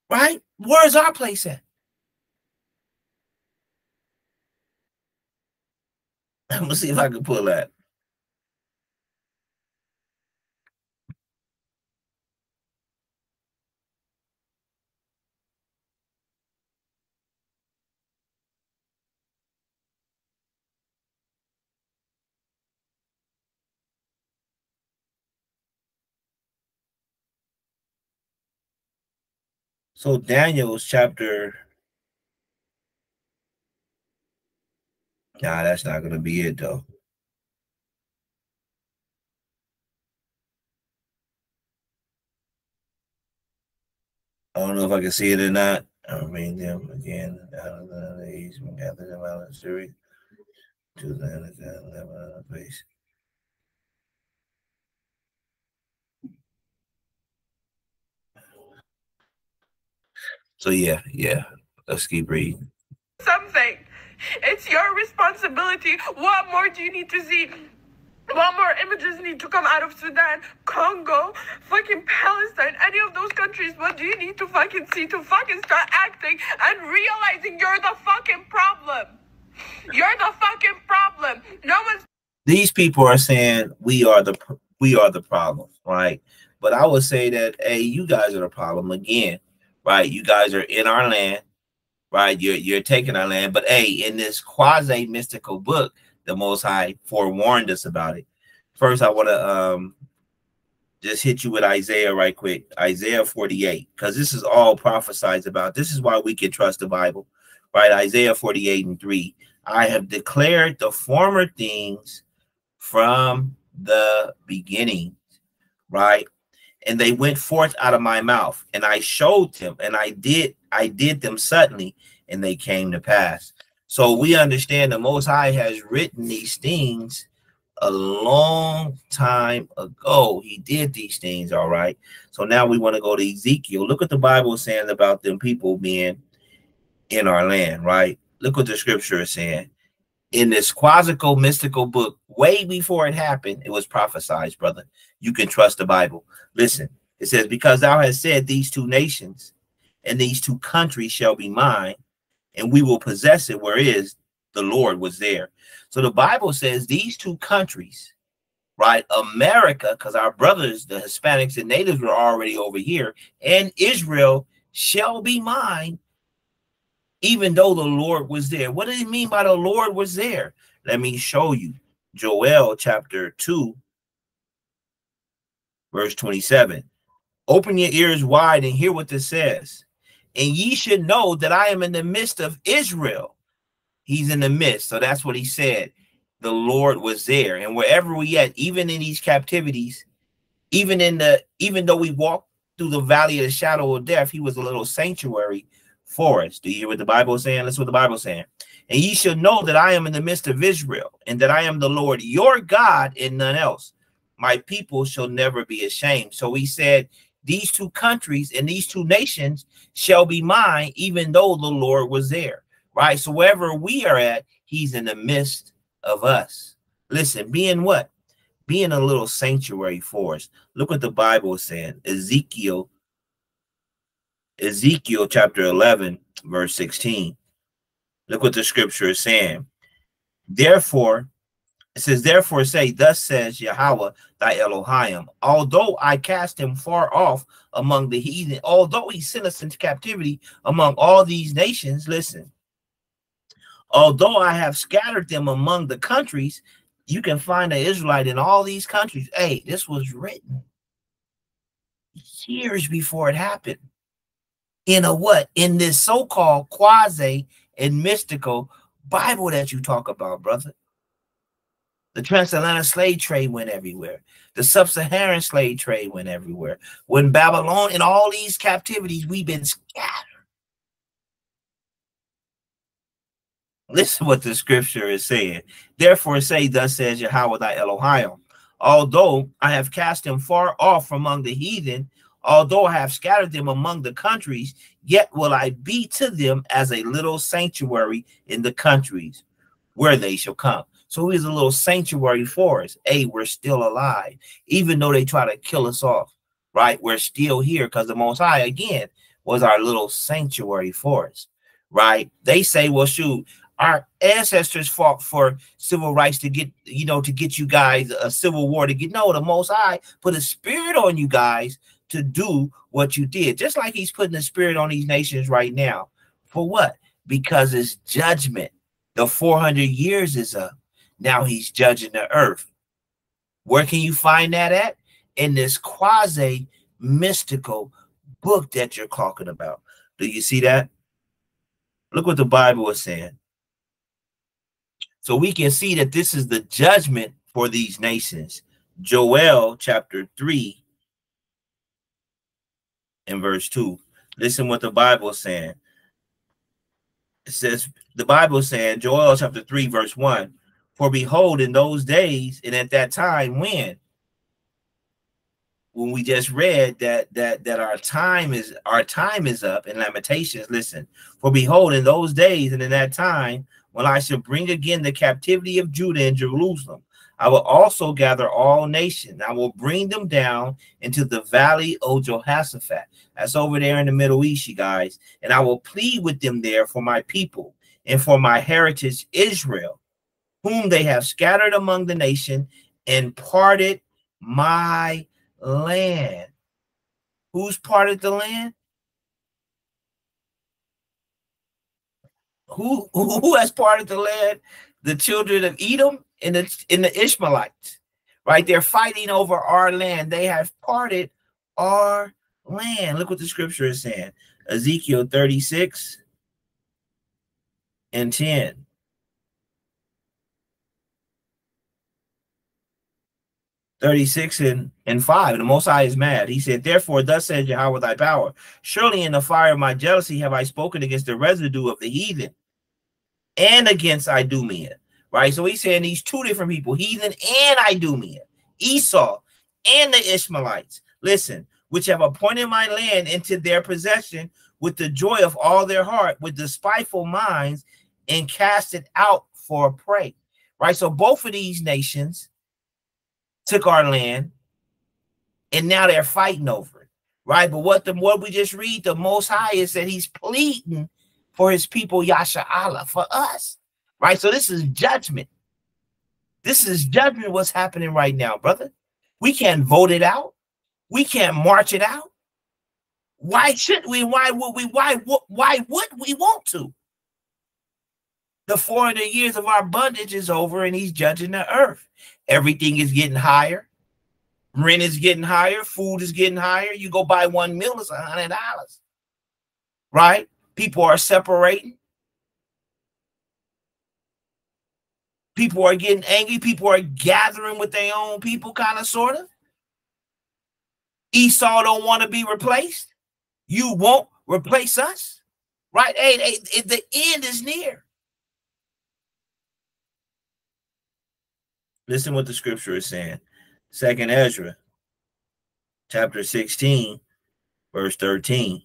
Right? Where's our place at? (laughs) I'm gonna see if I can pull that. So Daniel's chapter. Nah, that's not gonna be it though. I don't know if I can see it or not. I mean them again out of the east and gather them out of the Syria to the place. So yeah, yeah. Let's keep reading. Something. It's your responsibility. What more do you need to see? What more images need to come out of Sudan, Congo, fucking Palestine, any of those countries? What do you need to fucking see to fucking start acting and realizing you're the fucking problem? You're the fucking problem. No one's. These people are saying we are the we are the problem, right? But I would say that hey, you guys are the problem again right? You guys are in our land, right? You're you're taking our land. But hey, in this quasi mystical book, the Most High forewarned us about it. First, I want to um just hit you with Isaiah right quick. Isaiah 48, because this is all prophesied about. This is why we can trust the Bible, right? Isaiah 48 and 3. I have declared the former things from the beginning, right? And they went forth out of my mouth. And i showed them and i did i did them suddenly and they came to pass. So we understand the most high has written these things a long time ago. He did these things all right? So now we want to go to ezekiel. Look what the bible saying about them people being in our land right? Look what the scripture is saying in this quasical mystical book way before it happened it was prophesied brother you can trust the bible Listen, it says, Because thou hast said, These two nations and these two countries shall be mine, and we will possess it, whereas the Lord was there. So the Bible says these two countries, right? America, because our brothers, the Hispanics and natives, were already over here, and Israel shall be mine, even though the Lord was there. What does it mean by the Lord was there? Let me show you. Joel chapter 2, verse 27. Open your ears wide and hear what this says. And ye should know that I am in the midst of Israel. He's in the midst. So that's what he said. The Lord was there. And wherever we at, even in these captivities, even in the even though we walk through the valley of the shadow of death, he was a little sanctuary for us. Do you hear what the Bible is saying? That's what the Bible is saying. And ye shall know that I am in the midst of Israel, and that I am the Lord your God and none else my people shall never be ashamed. So he said, These two countries and these two nations shall be mine, even though the Lord was there. Right? So wherever we are at, he's in the midst of us. Listen, being what? Being a little sanctuary for us. Look what the Bible is saying. Ezekiel, Ezekiel chapter 11, verse 16. Look what the scripture is saying. Therefore, it says, Therefore say, Thus says Yahweh thy Elohim, although I cast him far off among the heathen, although he sent us into captivity among all these nations, listen, although I have scattered them among the countries, you can find an Israelite in all these countries. Hey, this was written years before it happened. In a what? In this so-called quasi and mystical Bible that you talk about, brother. The transatlantic slave trade went everywhere. The sub-Saharan slave trade went everywhere. When Babylon and all these captivities, we've been scattered. Listen what the scripture is saying. Therefore say, thus says Yahweh thy Elohim, although I have cast him far off among the heathen, Although I have scattered them among the countries, yet will I be to them as a little sanctuary in the countries where they shall come. So he's a little sanctuary for us. Hey, we're still alive, even though they try to kill us off, right? We're still here because the Most High, again, was our little sanctuary for us, right? They say, well, shoot, our ancestors fought for civil rights to get, you know, to get you guys a civil war to get, no, the Most High put a spirit on you guys to do what you did, just like he's putting the spirit on these nations right now. For what? Because it's judgment. The 400 years is up. Now he's judging the earth. Where can you find that at? In this quasi mystical book that you're talking about. Do you see that? Look what the Bible is saying. So we can see that this is the judgment for these nations. Joel chapter 3 and verse 2. Listen what the Bible is saying. It says, the Bible is saying, Joel chapter 3, verse 1 For behold, in those days and at that time, when? When we just read that that that our time is our time is up in Lamentations. Listen, for behold, in those days and in that time, when I shall bring again the captivity of Judah and Jerusalem. I will also gather all nations. I will bring them down into the valley of Jehoshaphat. That's over there in the Middle East, you guys. And I will plead with them there for my people and for my heritage Israel, whom they have scattered among the nation and parted my land. Who's parted the land? Who (laughs) who has parted the land? The children of Edom and the, and the Ishmaelites, right? They're fighting over our land. They have parted our land. Look what the scripture is saying. Ezekiel 36 and 10. Thirty-six and, and five. The Most High is mad. He said, "Therefore, thus says Yahweh thy power: Surely in the fire of my jealousy have I spoken against the residue of the heathen, and against Idumea, right? So he's saying these two different people, heathen and Idumea, Esau and the Ishmaelites. Listen, which have appointed my land into their possession with the joy of all their heart, with despiteful minds, and cast it out for prey. Right. So both of these nations took our land, and now they're fighting over it. Right. But what the what we just read, the most high is that he's pleading for his people, Yasharahla, for us. Right? So this is judgment. This is judgment what's happening right now, brother. We can't vote it out. We can't march it out. Why should we? Why would we? Why why would we want to? The 400 years of our bondage is over and he's judging the earth. Everything is getting higher. Rent is getting higher. Food is getting higher. You go buy one meal, it's a $100. Right? People are separating. People are getting angry. People are gathering with their own people, kind of, sort of. Esau don't want to be replaced. You won't replace us, right? Hey, hey, the end is near. Listen what the scripture is saying. Second Ezra, chapter 16, verse 13.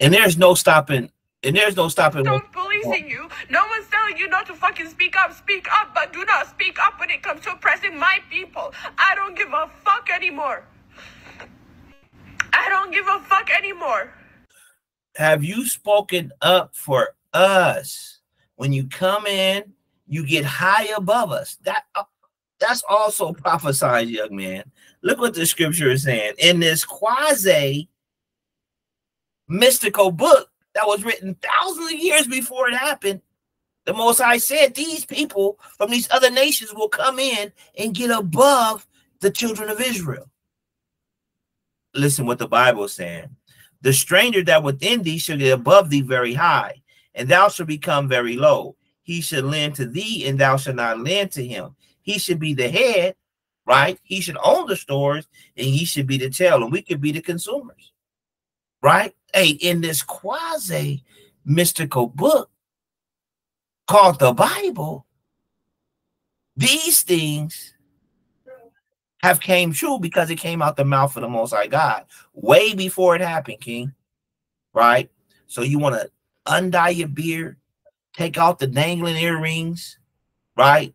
And there's no stopping and there's no stopping. No one's policing you. No one's telling you not to fucking speak up. Speak up, but do not speak up when it comes to oppressing my people. I don't give a fuck anymore. I don't give a fuck anymore. Have you spoken up for us? When you come in, you get high above us. That uh, that's also prophesied, young man. Look what the scripture is saying in this quasi mystical book that was written thousands of years before it happened. The Most High said these people from these other nations will come in and get above the children of Israel. Listen what the Bible is saying. The stranger that within thee shall get above thee very high, and thou shalt become very low. He should lend to thee, and thou shalt not lend to him. He should be the head, right? He should own the stores, and he should be the tail, and we could be the consumers, right? hey, in this quasi mystical book called the Bible, these things have came true because it came out the mouth of the Most High God way before it happened, King. Right? So you want to undye your beard, take out the dangling earrings, right?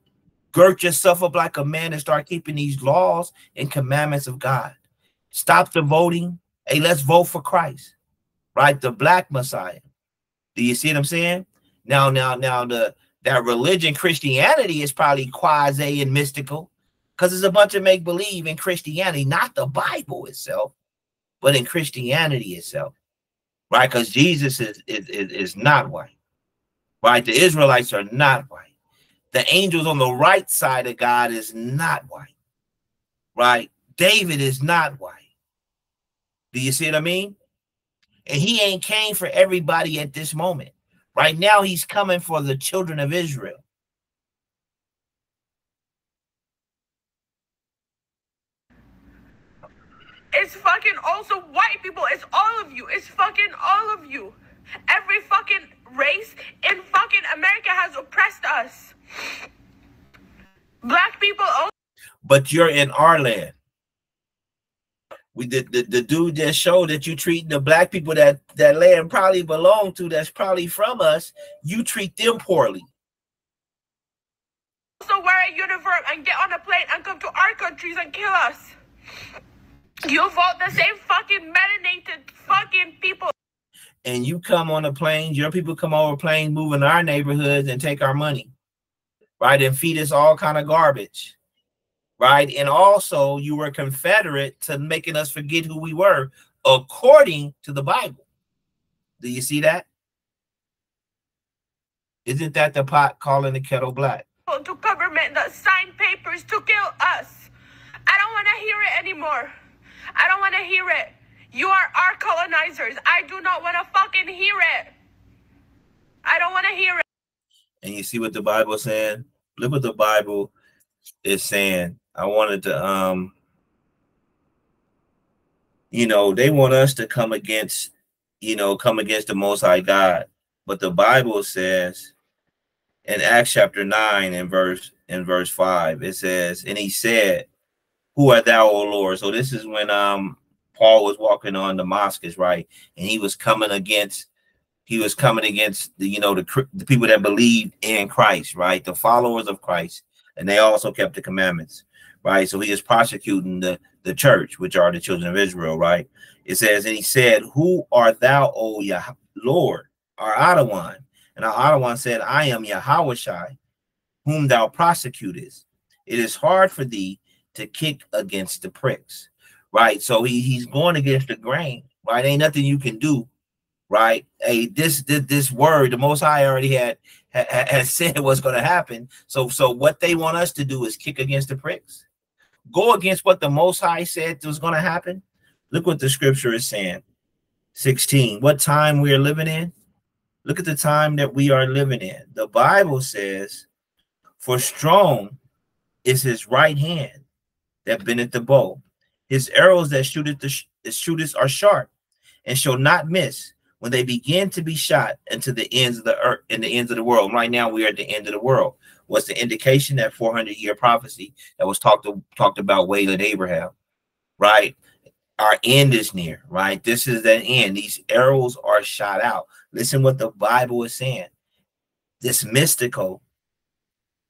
Girt yourself up like a man and start keeping these laws and commandments of God. Stop the voting. Hey, let's vote for Christ, right? The black Messiah. Do you see what I'm saying? Now, now, now, the that religion, Christianity, is probably quasi and mystical because it's a bunch of make believe in Christianity, not the Bible itself, but in Christianity itself, right? Because Jesus is, is, is not white, right? The Israelites are not white. The angels on the right side of God is not white, right? David is not white. Do you see what I mean? And he ain't came for everybody at this moment. Right now, he's coming for the children of Israel. It's fucking also white people. It's all of you. It's fucking all of you. Every fucking race in fucking America has oppressed us. Black people. Also- but you're in our land we the, the, the dude just showed that you treat the black people that that land probably belong to that's probably from us you treat them poorly. So wear a uniform and get on a plane and come to our countries and kill us. You vote the same fucking melanated fucking people. And you come on a plane your people come over planes move in our neighborhoods and take our money right and feed us all kind of garbage right? And also, you were confederate to making us forget who we were according to the Bible. Do you see that? Isn't that the pot calling the kettle black? To government that signed papers to kill us. I don't want to hear it anymore. I don't want to hear it. You are our colonizers. I do not want to fucking hear it. I don't want to hear it. And you see what the Bible is saying? Look what the Bible is saying I wanted to um you know, they want us to come against, you know, come against the most high God. But the Bible says in Acts chapter 9 and verse in verse 5, it says, and he said, Who art thou, O Lord? So this is when um Paul was walking on the Damascus, right? And he was coming against he was coming against the you know the, the people that believed in Christ, right? The followers of Christ, and they also kept the commandments right? So he is prosecuting the, the church, which are the children of Israel, right? It says, and he said, Who art thou, O Yah- Lord, our Adawan? And our Adawan said, I am Yahweh whom thou prosecutest. It is hard for thee to kick against the pricks, right? So he, he's going against the grain, right? Ain't nothing you can do, right? Hey, this this, this word, the Most High already had had (laughs) said what's going to happen. So so what they want us to do is kick against the pricks go against what the Most High said was going to happen, look what the scripture is saying. 16. What time we are living in? Look at the time that we are living in. The Bible says, For strong is his right hand that bendeth the bow. His arrows that shooteth the sh- shooteth are sharp and shall not miss when they begin to be shot into the ends of the earth in the ends of the world. Right now, we are at the end of the world was the indication that 400 year prophecy that was talked to, talked about way Wayland Abraham, right? Our end is near, right? This is the end. These arrows are shot out. Listen what the Bible is saying. This mystical,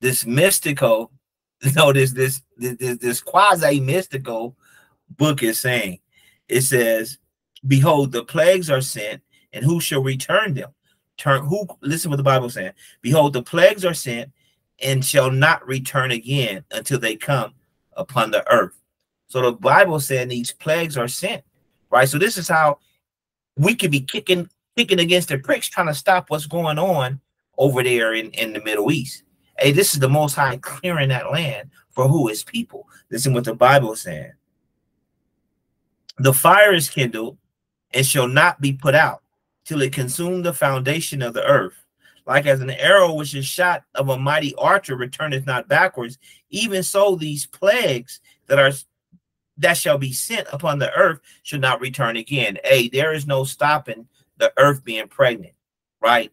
this mystical, (laughs) no, this this this, this quasi mystical book is saying. It says, "Behold, the plagues are sent, and who shall return them?" Turn who? Listen what the Bible saying. Behold, the plagues are sent, and shall not return again until they come upon the earth. So the Bible said these plagues are sent, right? So this is how we could be kicking kicking against the pricks, trying to stop what's going on over there in, in the Middle East. Hey, this is the most high clearing that land for who is people. Listen what the Bible saying. The fire is kindled and shall not be put out till it consumed the foundation of the earth like as an arrow which is shot of a mighty archer returneth not backwards, even so these plagues that are that shall be sent upon the earth should not return again. A there is no stopping the earth being pregnant, right?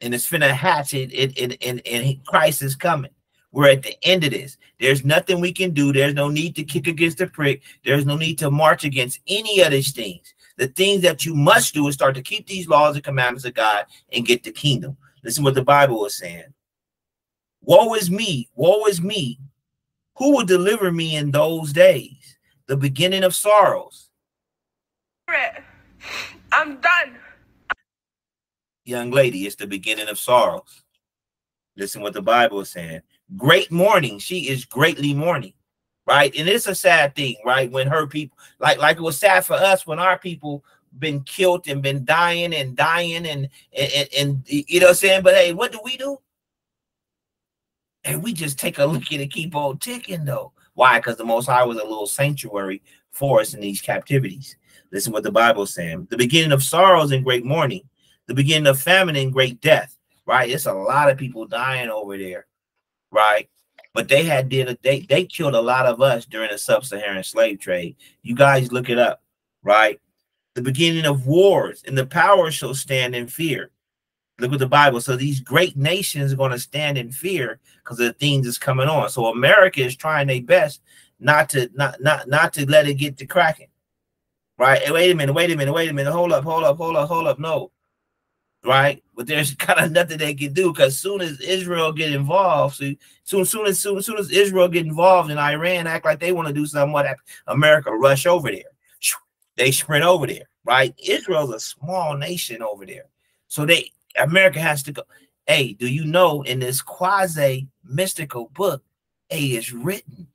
And it's finna hatch it, it, it, and, and Christ is coming, We're at the end of this. There's nothing we can do. There's no need to kick against the prick. There's no need to march against any of these things. The things that you must do is start to keep these laws and commandments of God and get the kingdom. Listen what the Bible is saying. Woe is me, woe is me. Who will deliver me in those days? The beginning of sorrows. I'm done. Young lady, it's the beginning of sorrows. Listen what the Bible is saying. Great mourning. She is greatly mourning. Right. And it's a sad thing, right? When her people, like, like it was sad for us when our people been killed and been dying and dying and and, and, and you know what I'm saying? But hey, what do we do? And we just take a look at it, keep on ticking though. Why? Because the Most High was a little sanctuary for us in these captivities. Listen what the Bible saying. The beginning of sorrows and great mourning, the beginning of famine and great death. Right? It's a lot of people dying over there. Right? But they had did a, they they killed a lot of us during the sub-Saharan slave trade. You guys look it up, right? The beginning of wars and the power shall stand in fear. Look at the Bible. So these great nations are going to stand in fear because of the things that's coming on. So America is trying their best not to not not not to let it get to cracking. Right? Hey, wait a minute, wait a minute, wait a minute. Hold up, hold up, hold up, hold up. No. Right? But there's (laughs) kind of nothing they can do because soon as Israel get involved, so soon, soon as soon, as soon as Israel get involved and Iran act like they want to do something, what America rush over there. They sprint over there, right? Israel's a small nation over there. So they America has to go. Hey, do you know in this quasi mystical book, hey, it's written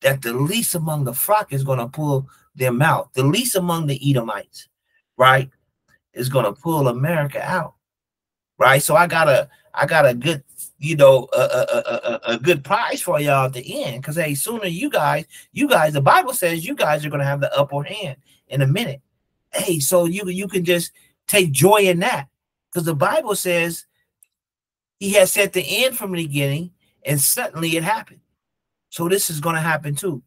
that the least among the flock is going to pull them out. The least among the Edomites, right, is going to pull America out, right? So I got a, I got a good, you know, a, a, a, a good prize for y'all at the end. Because hey, sooner you guys, you guys, the Bible says you guys are going to have the upper hand in a minute. Hey, so you you can just take joy in that because the Bible says he has set the end from the beginning, and suddenly it happened. So this is going to happen too.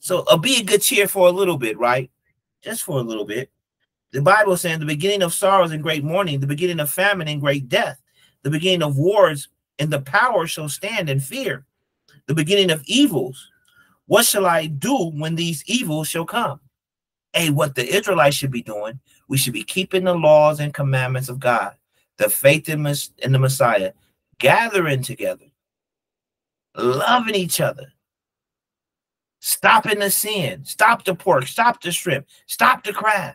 So uh, be a good cheer for a little bit, right? Just for a little bit. The Bible saying the beginning of sorrows and great mourning, the beginning of famine and great death, the beginning of wars and the power shall stand in fear, the beginning of evils. What shall I do when these evils shall come? Hey, what the Israelites should be doing, we should be keeping the laws and commandments of God the faith in, in the Messiah, gathering together, loving each other, stopping the sin, stop the pork, stop the shrimp, stop the crab.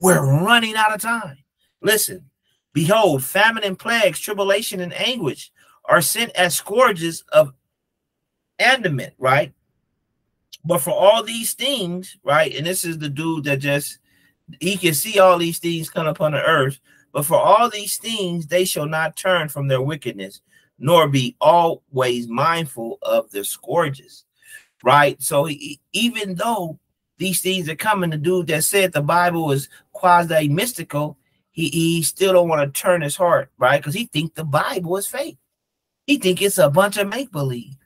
We're running out of time. Listen, behold, famine and plagues, tribulation and anguish are sent as scourges of andament, right? But for all these things, right? And this is the dude that just he can see all these things come upon the earth but for all these things, they shall not turn from their wickedness, nor be always mindful of their scourges. Right. So he, even though these things are coming, the dude that said the Bible is quasi mystical, he, he still don't want to turn his heart, right? Because he think the Bible is fake. He think it's a bunch of make believe.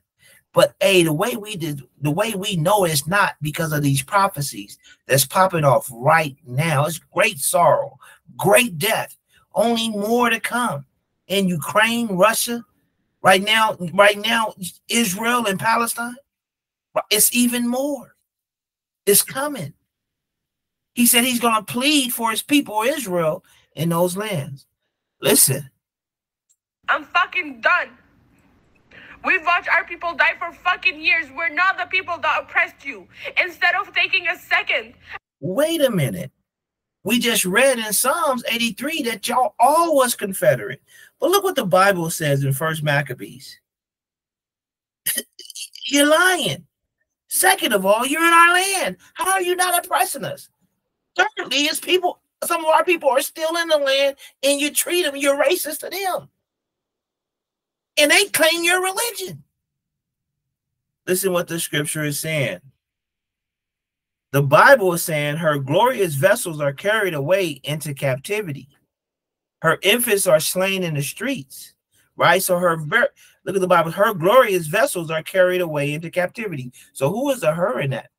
But hey, the way we did, the way we know it's not because of these prophecies that's popping off right now. It's great sorrow, great death, only more to come. In Ukraine, Russia, right now, right now, Israel and Palestine, it's even more. It's coming. He said he's going to plead for his people, Israel, in those lands. Listen. I'm fucking done. We've watched our people die for fucking years. We're not the people that oppressed you. Instead of taking a second. Wait a minute. We just read in Psalms 83 that y'all all was Confederate. But look what the Bible says in First Maccabees. (laughs) you're lying. Second of all, you're in our land. How are you not oppressing us? Thirdly, is people, some of our people are still in the land and you treat them, you're racist to them. And they claim your religion. Listen what the scripture is saying. The Bible is saying her glorious vessels are carried away into captivity. Her infants are slain in the streets, right? So her look at the Bible. Her glorious vessels are carried away into captivity. So who is the her in that?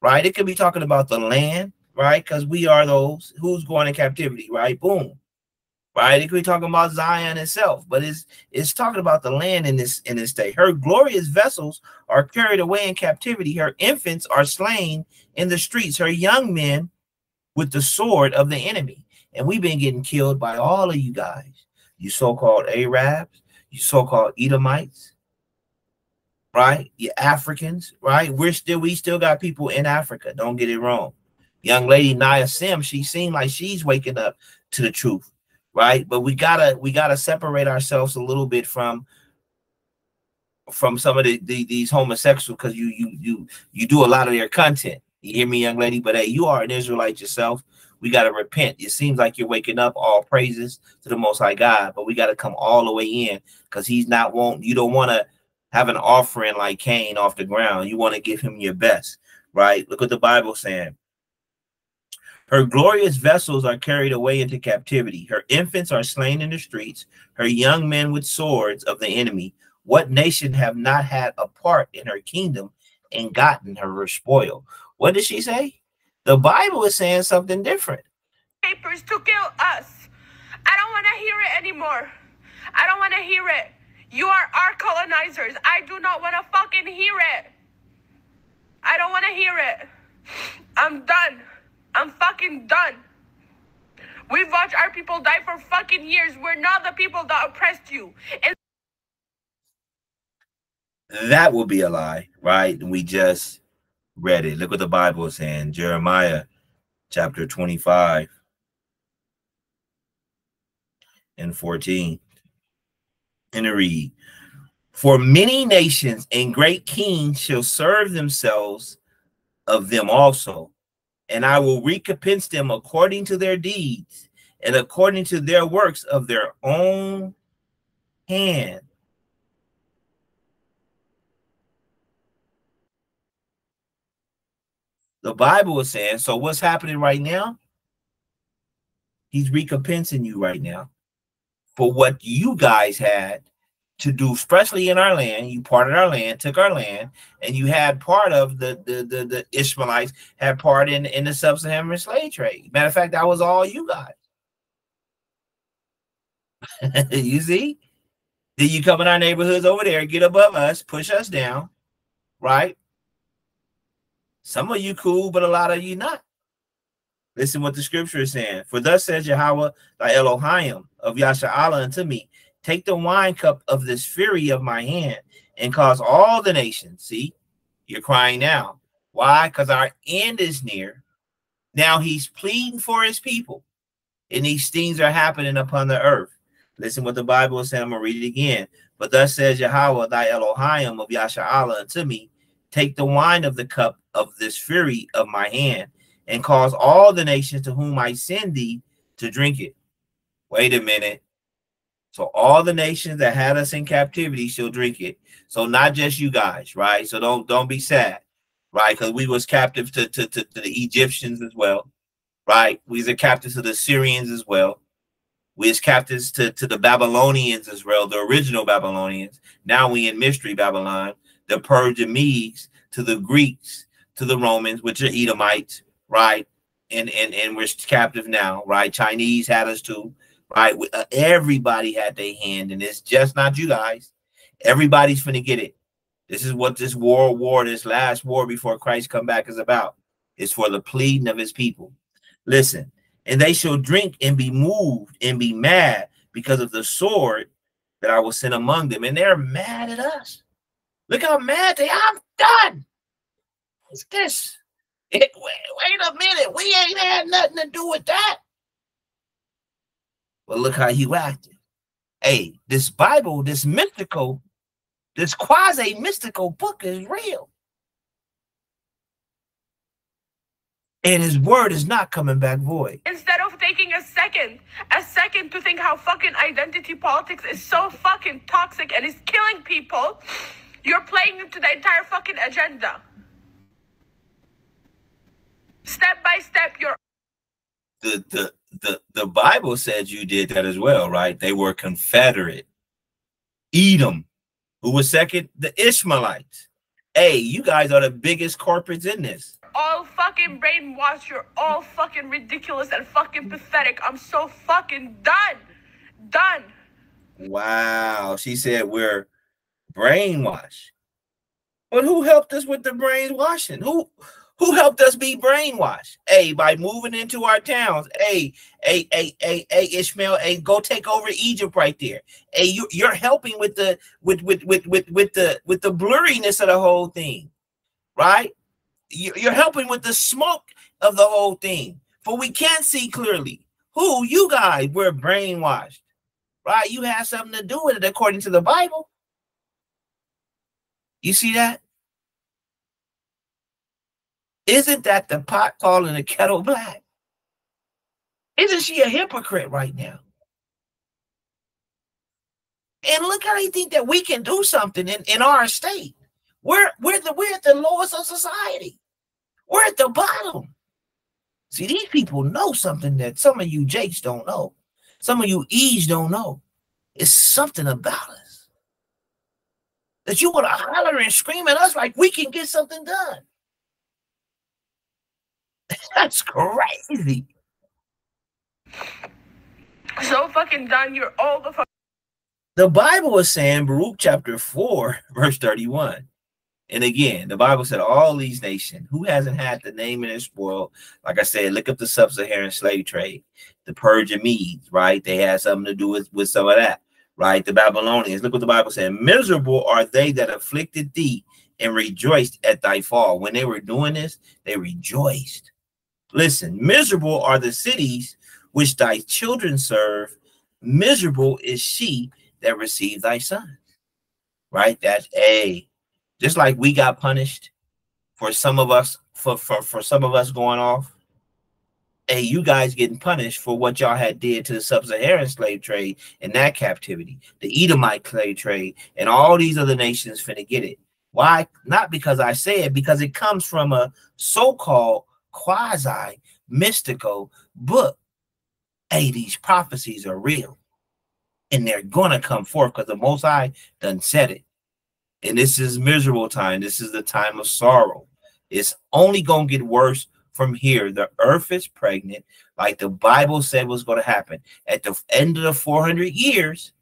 Right? It could be talking about the land, right? Because we are those who's going in captivity, right? Boom. right? It could be talking about Zion itself, but it's it's talking about the land in this in this day. Her glorious vessels are carried away in captivity. Her infants are slain in the streets. Her young men with the sword of the enemy. And we've been getting killed by all of you guys, you so-called Arabs, you so-called Edomites, right? You Africans, right? We're still we still got people in Africa. Don't get it wrong. Young lady Nia Sim, she seemed like she's waking up to the truth right? But we gotta we gotta separate ourselves a little bit from from some of the, the these homosexuals because you you you you do a lot of their content. You hear me, young lady? But hey, you are an Israelite yourself. We got to repent. It seems like you're waking up. All praises to the Most High God, but we got to come all the way in because He's not want. You don't want to have an offering like Cain off the ground. You want to give Him your best, right? Look what the Bible saying. Her glorious vessels are carried away into captivity. Her infants are slain in the streets. Her young men with swords of the enemy. What nation have not had a part in her kingdom and gotten her spoil? What did she say? The Bible is saying something different. Papers to kill us. I don't want to hear it anymore. I don't want to hear it. You are our colonizers. I do not want to fucking hear it. I don't want to hear it. I'm done. I'm fucking done. We've watched our people die for fucking years. We're not the people that oppressed you. And that would be a lie, right? We just read it. Look what the Bible is saying. Jeremiah chapter 25 and 14. And read, For many nations and great kings shall serve themselves of them also and I will recompense them according to their deeds and according to their works of their own hand. The Bible is saying, so what's happening right now? He's recompensing you right now for what you guys had to do, especially in our land. You parted our land, took our land, and you had part of the the the, the Ishmaelites had part in in the sub-Saharan slave trade. Matter of fact, that was all you guys. (laughs) you see? Then you come in our neighborhoods over there, get above us, push us down, right? Some of you cool, but a lot of you not. Listen what the scripture is saying. For thus says Yahweh, thy Elohim of Yasharahla unto me, Take the wine cup of this fury of my hand and cause all the nations. See, you're crying now. Why? Because our end is near. Now he's pleading for his people, and these things are happening upon the earth. Listen what the Bible is saying. I'm going to read it again. But thus says Yahweh, thy Elohim of Yasharahla unto me, take the wine of the cup of this fury of my hand, and cause all the nations to whom I send thee to drink it. Wait a minute. So all the nations that had us in captivity shall drink it. So not just you guys, right? So don't don't be sad, right? Because we was captive to, to, to, to, the Egyptians as well, right? We was captives to the Syrians as well. We was captives to, to the Babylonians as well, the original Babylonians. Now we in mystery Babylon, the Persian Medes, to the Greeks, to the Romans, which are Edomites, right? And and and we're captive now, right? Chinese had us too right? Uh, everybody had their hand and it's just not you guys. Everybody's finna get it. This is what this world war, this last war before Christ come back is about. It's for the pleading of his people. Listen, and they shall drink and be moved and be mad because of the sword that I will send among them. And they're mad at us. Look how mad they are. I'm done. What's this? It, wait, wait a minute. We ain't had nothing to do with that. Well, look how you acted. Hey, this Bible, this mystical, this quasi mystical book is real. And his word is not coming back void. Instead of taking a second, a second to think how fucking identity politics is so fucking toxic and is killing people, you're playing into the entire fucking agenda. Step by step, you're the the the the Bible says you did that as well, right? They were confederate. Edom, who was second, the Ishmaelites. Hey, you guys are the biggest corporates in this. All fucking brainwashed. You're all fucking ridiculous and fucking pathetic. I'm so fucking done. done. Wow. She said we're brainwashed. But who helped us with the brainwashing? Who who helped us be brainwashed? Hey, by moving into our towns. Hey, hey, hey, hey, hey, Ishmael, hey, go take over Egypt right there. Hey, you, you're helping with the with with with with with the with the blurriness of the whole thing, right? You're helping with the smoke of the whole thing, for we can't see clearly. Who you guys were brainwashed, right? You have something to do with it according to the Bible. You see that? Isn't that the pot calling the kettle black? Isn't she a hypocrite right now? And look how they think that we can do something in, in our state. We're we're the we're at the lowest of society. We're at the bottom. See, these people know something that some of you Jakes don't know. Some of you E's don't know. It's something about us that you want to holler and scream at us like we can get something done. (laughs) That's crazy. So fucking done. You're all the fuck. The Bible is saying, Baruch chapter 4, (laughs) verse 31. And again, the Bible said, All these nations, who hasn't had the name in this world? Like I said, look up the sub Saharan slave trade, the Persian Medes, right? They had something to do with, with some of that, right? The Babylonians, look what the Bible said Miserable are they that afflicted thee and rejoiced at thy fall. When they were doing this, they rejoiced. Listen, miserable are the cities which thy children serve. Miserable is she that received thy son. Right? That's a just like we got punished for some of us for, for, for some of us going off. Hey, you guys getting punished for what y'all had did to the sub-Saharan slave trade and that captivity, the Edomite slave trade, and all these other nations finna get it. Why? Not because I say it, because it comes from a so-called quasi mystical book. Hey, these prophecies are real. And they're gonna come forth because the most high done said it. And this is miserable time. This is the time of sorrow. It's only gonna get worse from here. The earth is pregnant, like the Bible said was going to happen. At the end of the 400 years,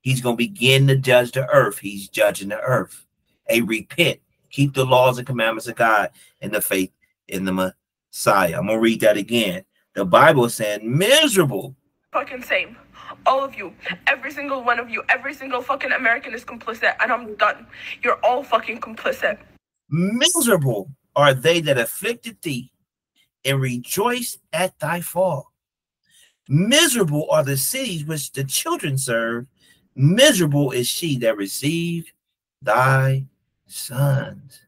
he's going to begin to judge the earth. He's judging the earth. A repent, keep the laws and commandments of God and the faith in the Messiah. I'm gonna read that again. The Bible is saying miserable. Fucking same. All of you, every single one of you, every single fucking American is complicit, and I'm done. You're all fucking complicit. Miserable are they that afflicted thee and rejoice at thy fall. Miserable are the cities which the children serve. Miserable is she that received thy sons.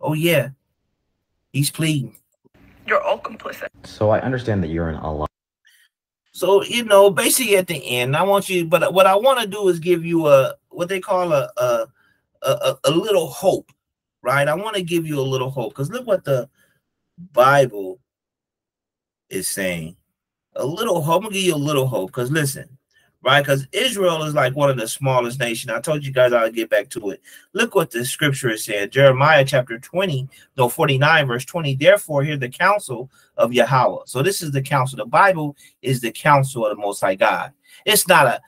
Oh, yeah, He's pleading. You're all complicit. So I understand that you're in Allah. So you know, basically at the end, I want you, but what I want to do is give you a what they call a a a, a little hope, right? I want to give you a little hope because look what the Bible is saying. A little hope. I'm gonna give you a little hope because listen, right? Because Israel is like one of the smallest nations. I told you guys I'll get back to it. Look what the scripture is saying. Jeremiah chapter 20, no, 49, verse 20. Therefore, hear the counsel of Yahweh. So this is the counsel. The Bible is the counsel of the Most High God. It's not a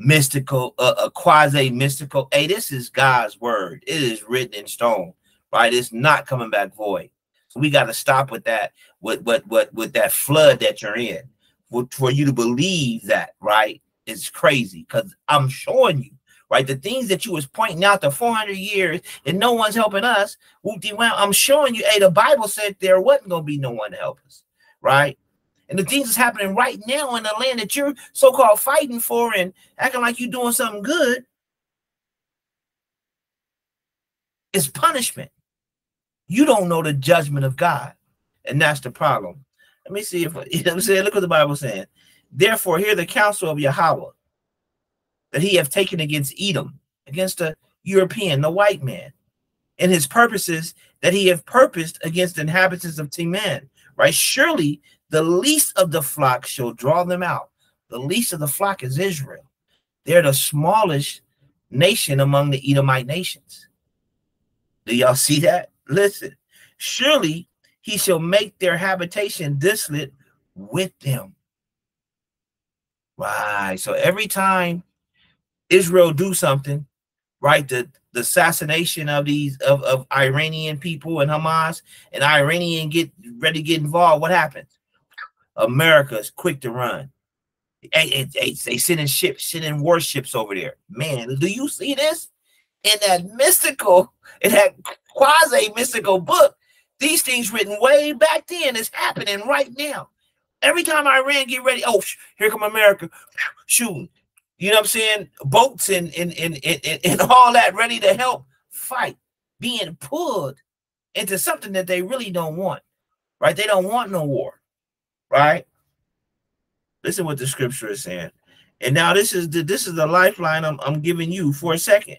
mystical, uh, a quasi mystical. Hey, this is God's word. It is written in stone, right? It's not coming back void. So we got to stop with that, with what, what, with that flood that you're in for, for you to believe that, right? It's crazy because I'm showing you, right? The things that you was pointing out the 400 years and no one's helping us. I'm showing you, hey, the Bible said there wasn't going to be no one to help us, right? And the things that's happening right now in the land that you're so-called fighting for and acting like you're doing something good is punishment. You don't know the judgment of God. And that's the problem. Let me see if (laughs) you know I'm saying. Look what the Bible saying. Therefore, hear the counsel of Yahweh that he have taken against Edom, against the European, the white man, and his purposes that he have purposed against the inhabitants of Teman. Right? Surely the least of the flock shall draw them out. The least of the flock is Israel. They're the smallest nation among the Edomite nations. Do y'all see that? Listen, surely he shall make their habitation desolate with them. Right. So every time Israel do something, right, the, the assassination of these of, of Iranian people and Hamas and Iranian get ready to get involved, what happens? America is quick to run. Hey, hey, they sending ships, sending warships over there. Man, do you see this? In that mystical, in that quasi mystical book, these things written way back then is happening right now. Every time Iran get ready, oh, here come America shooting. You know what I'm saying? Boats and and, and, and, and all that ready to help fight, being pulled into something that they really don't want, right? They don't want no war, right? Listen what the scripture is saying. And now this is the this is the lifeline I'm, I'm giving you for a second.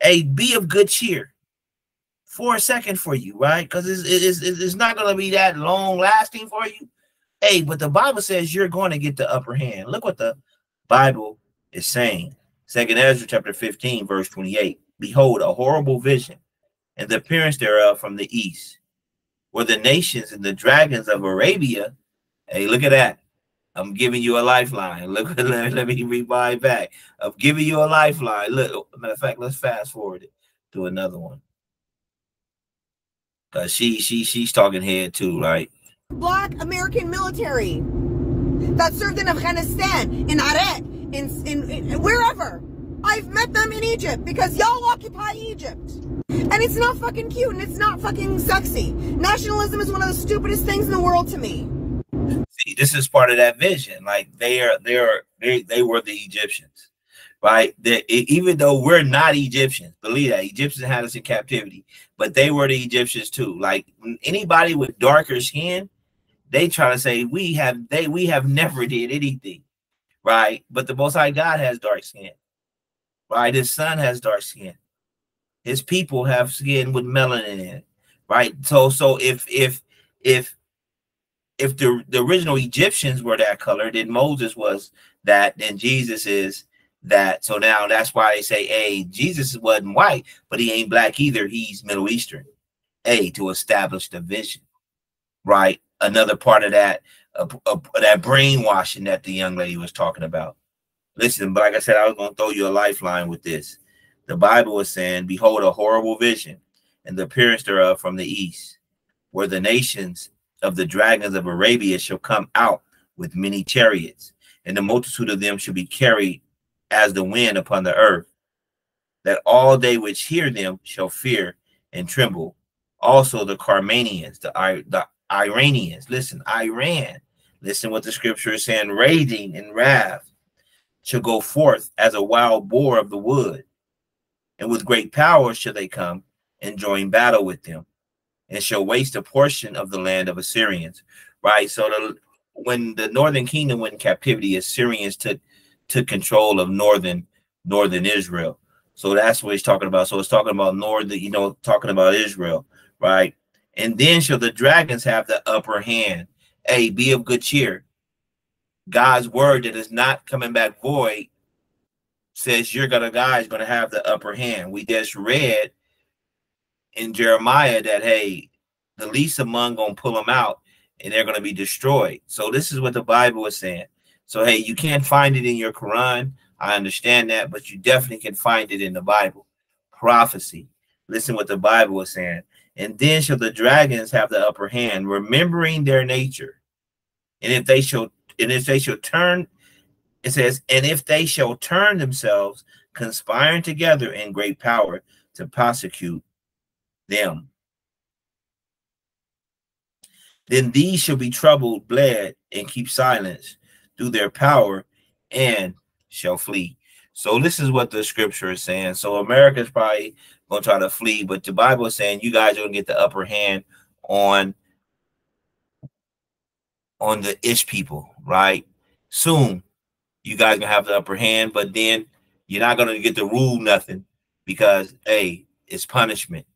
A be of good cheer for a second for you, right? Because it's, it's, it's not going to be that long lasting for you. Hey, but the Bible says you're going to get the upper hand. Look what the Bible is saying. Second Ezra chapter 15, verse 28. Behold, a horrible vision, and the appearance thereof from the east, where the nations and the dragons of Arabia. Hey, look at that. I'm giving you a lifeline. (laughs) Look, let, let me rewind back. I'm giving you a lifeline. Look, matter of fact, let's fast forward it to another one. Cause she she she's talking head too, right? Black American military that served in Afghanistan, in Iraq, in, in, in wherever. I've met them in Egypt because y'all occupy Egypt. And it's not fucking cute and it's not fucking sexy. Nationalism is one of the stupidest things in the world to me. See, this is part of that vision. Like they are, they are, they, they were the Egyptians, right? They, even though we're not Egyptians, believe that Egyptians had us in captivity, but they were the Egyptians too. Like anybody with darker skin, they try to say we have they we have never did anything, right? But the Most High God has dark skin, right? His Son has dark skin. His people have skin with melanin in it, right? So so if if if if the, the original Egyptians were that color, then Moses was that, then Jesus is that. So now that's why they say, hey, Jesus wasn't white, but he ain't black either. He's Middle Eastern. A to establish the vision, right? Another part of that, uh, uh, that brainwashing that the young lady was talking about. Listen, but like I said, I was going to throw you a lifeline with this. The Bible is saying, Behold, a horrible vision, and the appearance thereof from the east, where the nations of the dragons of Arabia shall come out with many chariots, and the multitude of them shall be carried as the wind upon the earth, that all they which hear them shall fear and tremble. Also the Carmanians, the, the Iranians, listen, Iran, listen what the scripture is saying, raging in wrath, shall go forth as a wild boar of the wood, and with great power shall they come and join battle with them and shall waste a portion of the land of Assyrians. Right. So the when the northern kingdom went in captivity, Assyrians took took control of northern northern Israel. So that's what he's talking about. So it's talking about northern, you know, talking about Israel, right? And then shall the dragons have the upper hand. Hey, be of good cheer. God's word that is not coming back void says you're gonna guys gonna have the upper hand. We just read in Jeremiah that hey, the least among gonna pull them out and they're gonna be destroyed. So this is what the Bible is saying. So hey, you can't find it in your Quran. I understand that, but you definitely can find it in the Bible. Prophecy. Listen what the Bible is saying. And then shall the dragons have the upper hand, remembering their nature. And if they shall, and if they shall turn, it says, and if they shall turn themselves, conspiring together in great power to prosecute them. Then these shall be troubled, bled, and keep silence through their power and shall flee. So this is what the scripture is saying. So America is probably going to try to flee, but the Bible is saying you guys are to get the upper hand on on the ish people, right? Soon you guys gonna have the upper hand, but then you're not gonna get to rule nothing because hey, it's punishment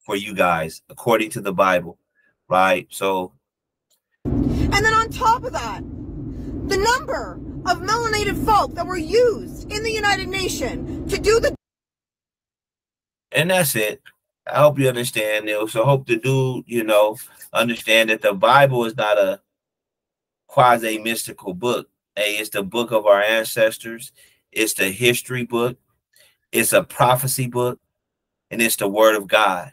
for you guys according to the Bible, right? So, and then on top of that, the number of melanated folk that were used in the United Nations to do the and that's it. I hope you understand, Neil. So hope to do, you know, understand that the Bible is not a quasi mystical book. Hey, it's the book of our ancestors. It's the history book. It's a prophecy book, and it's the word of God.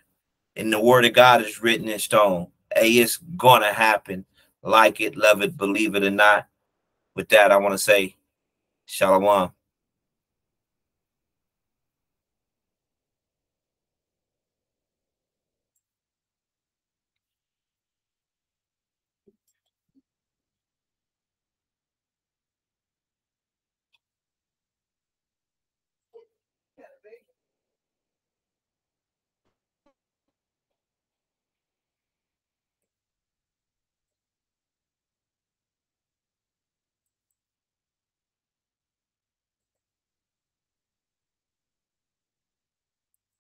And the word of God is written in stone. Hey, it's gonna happen. Like it, love it, believe it or not. With that, I want to say, Shalom.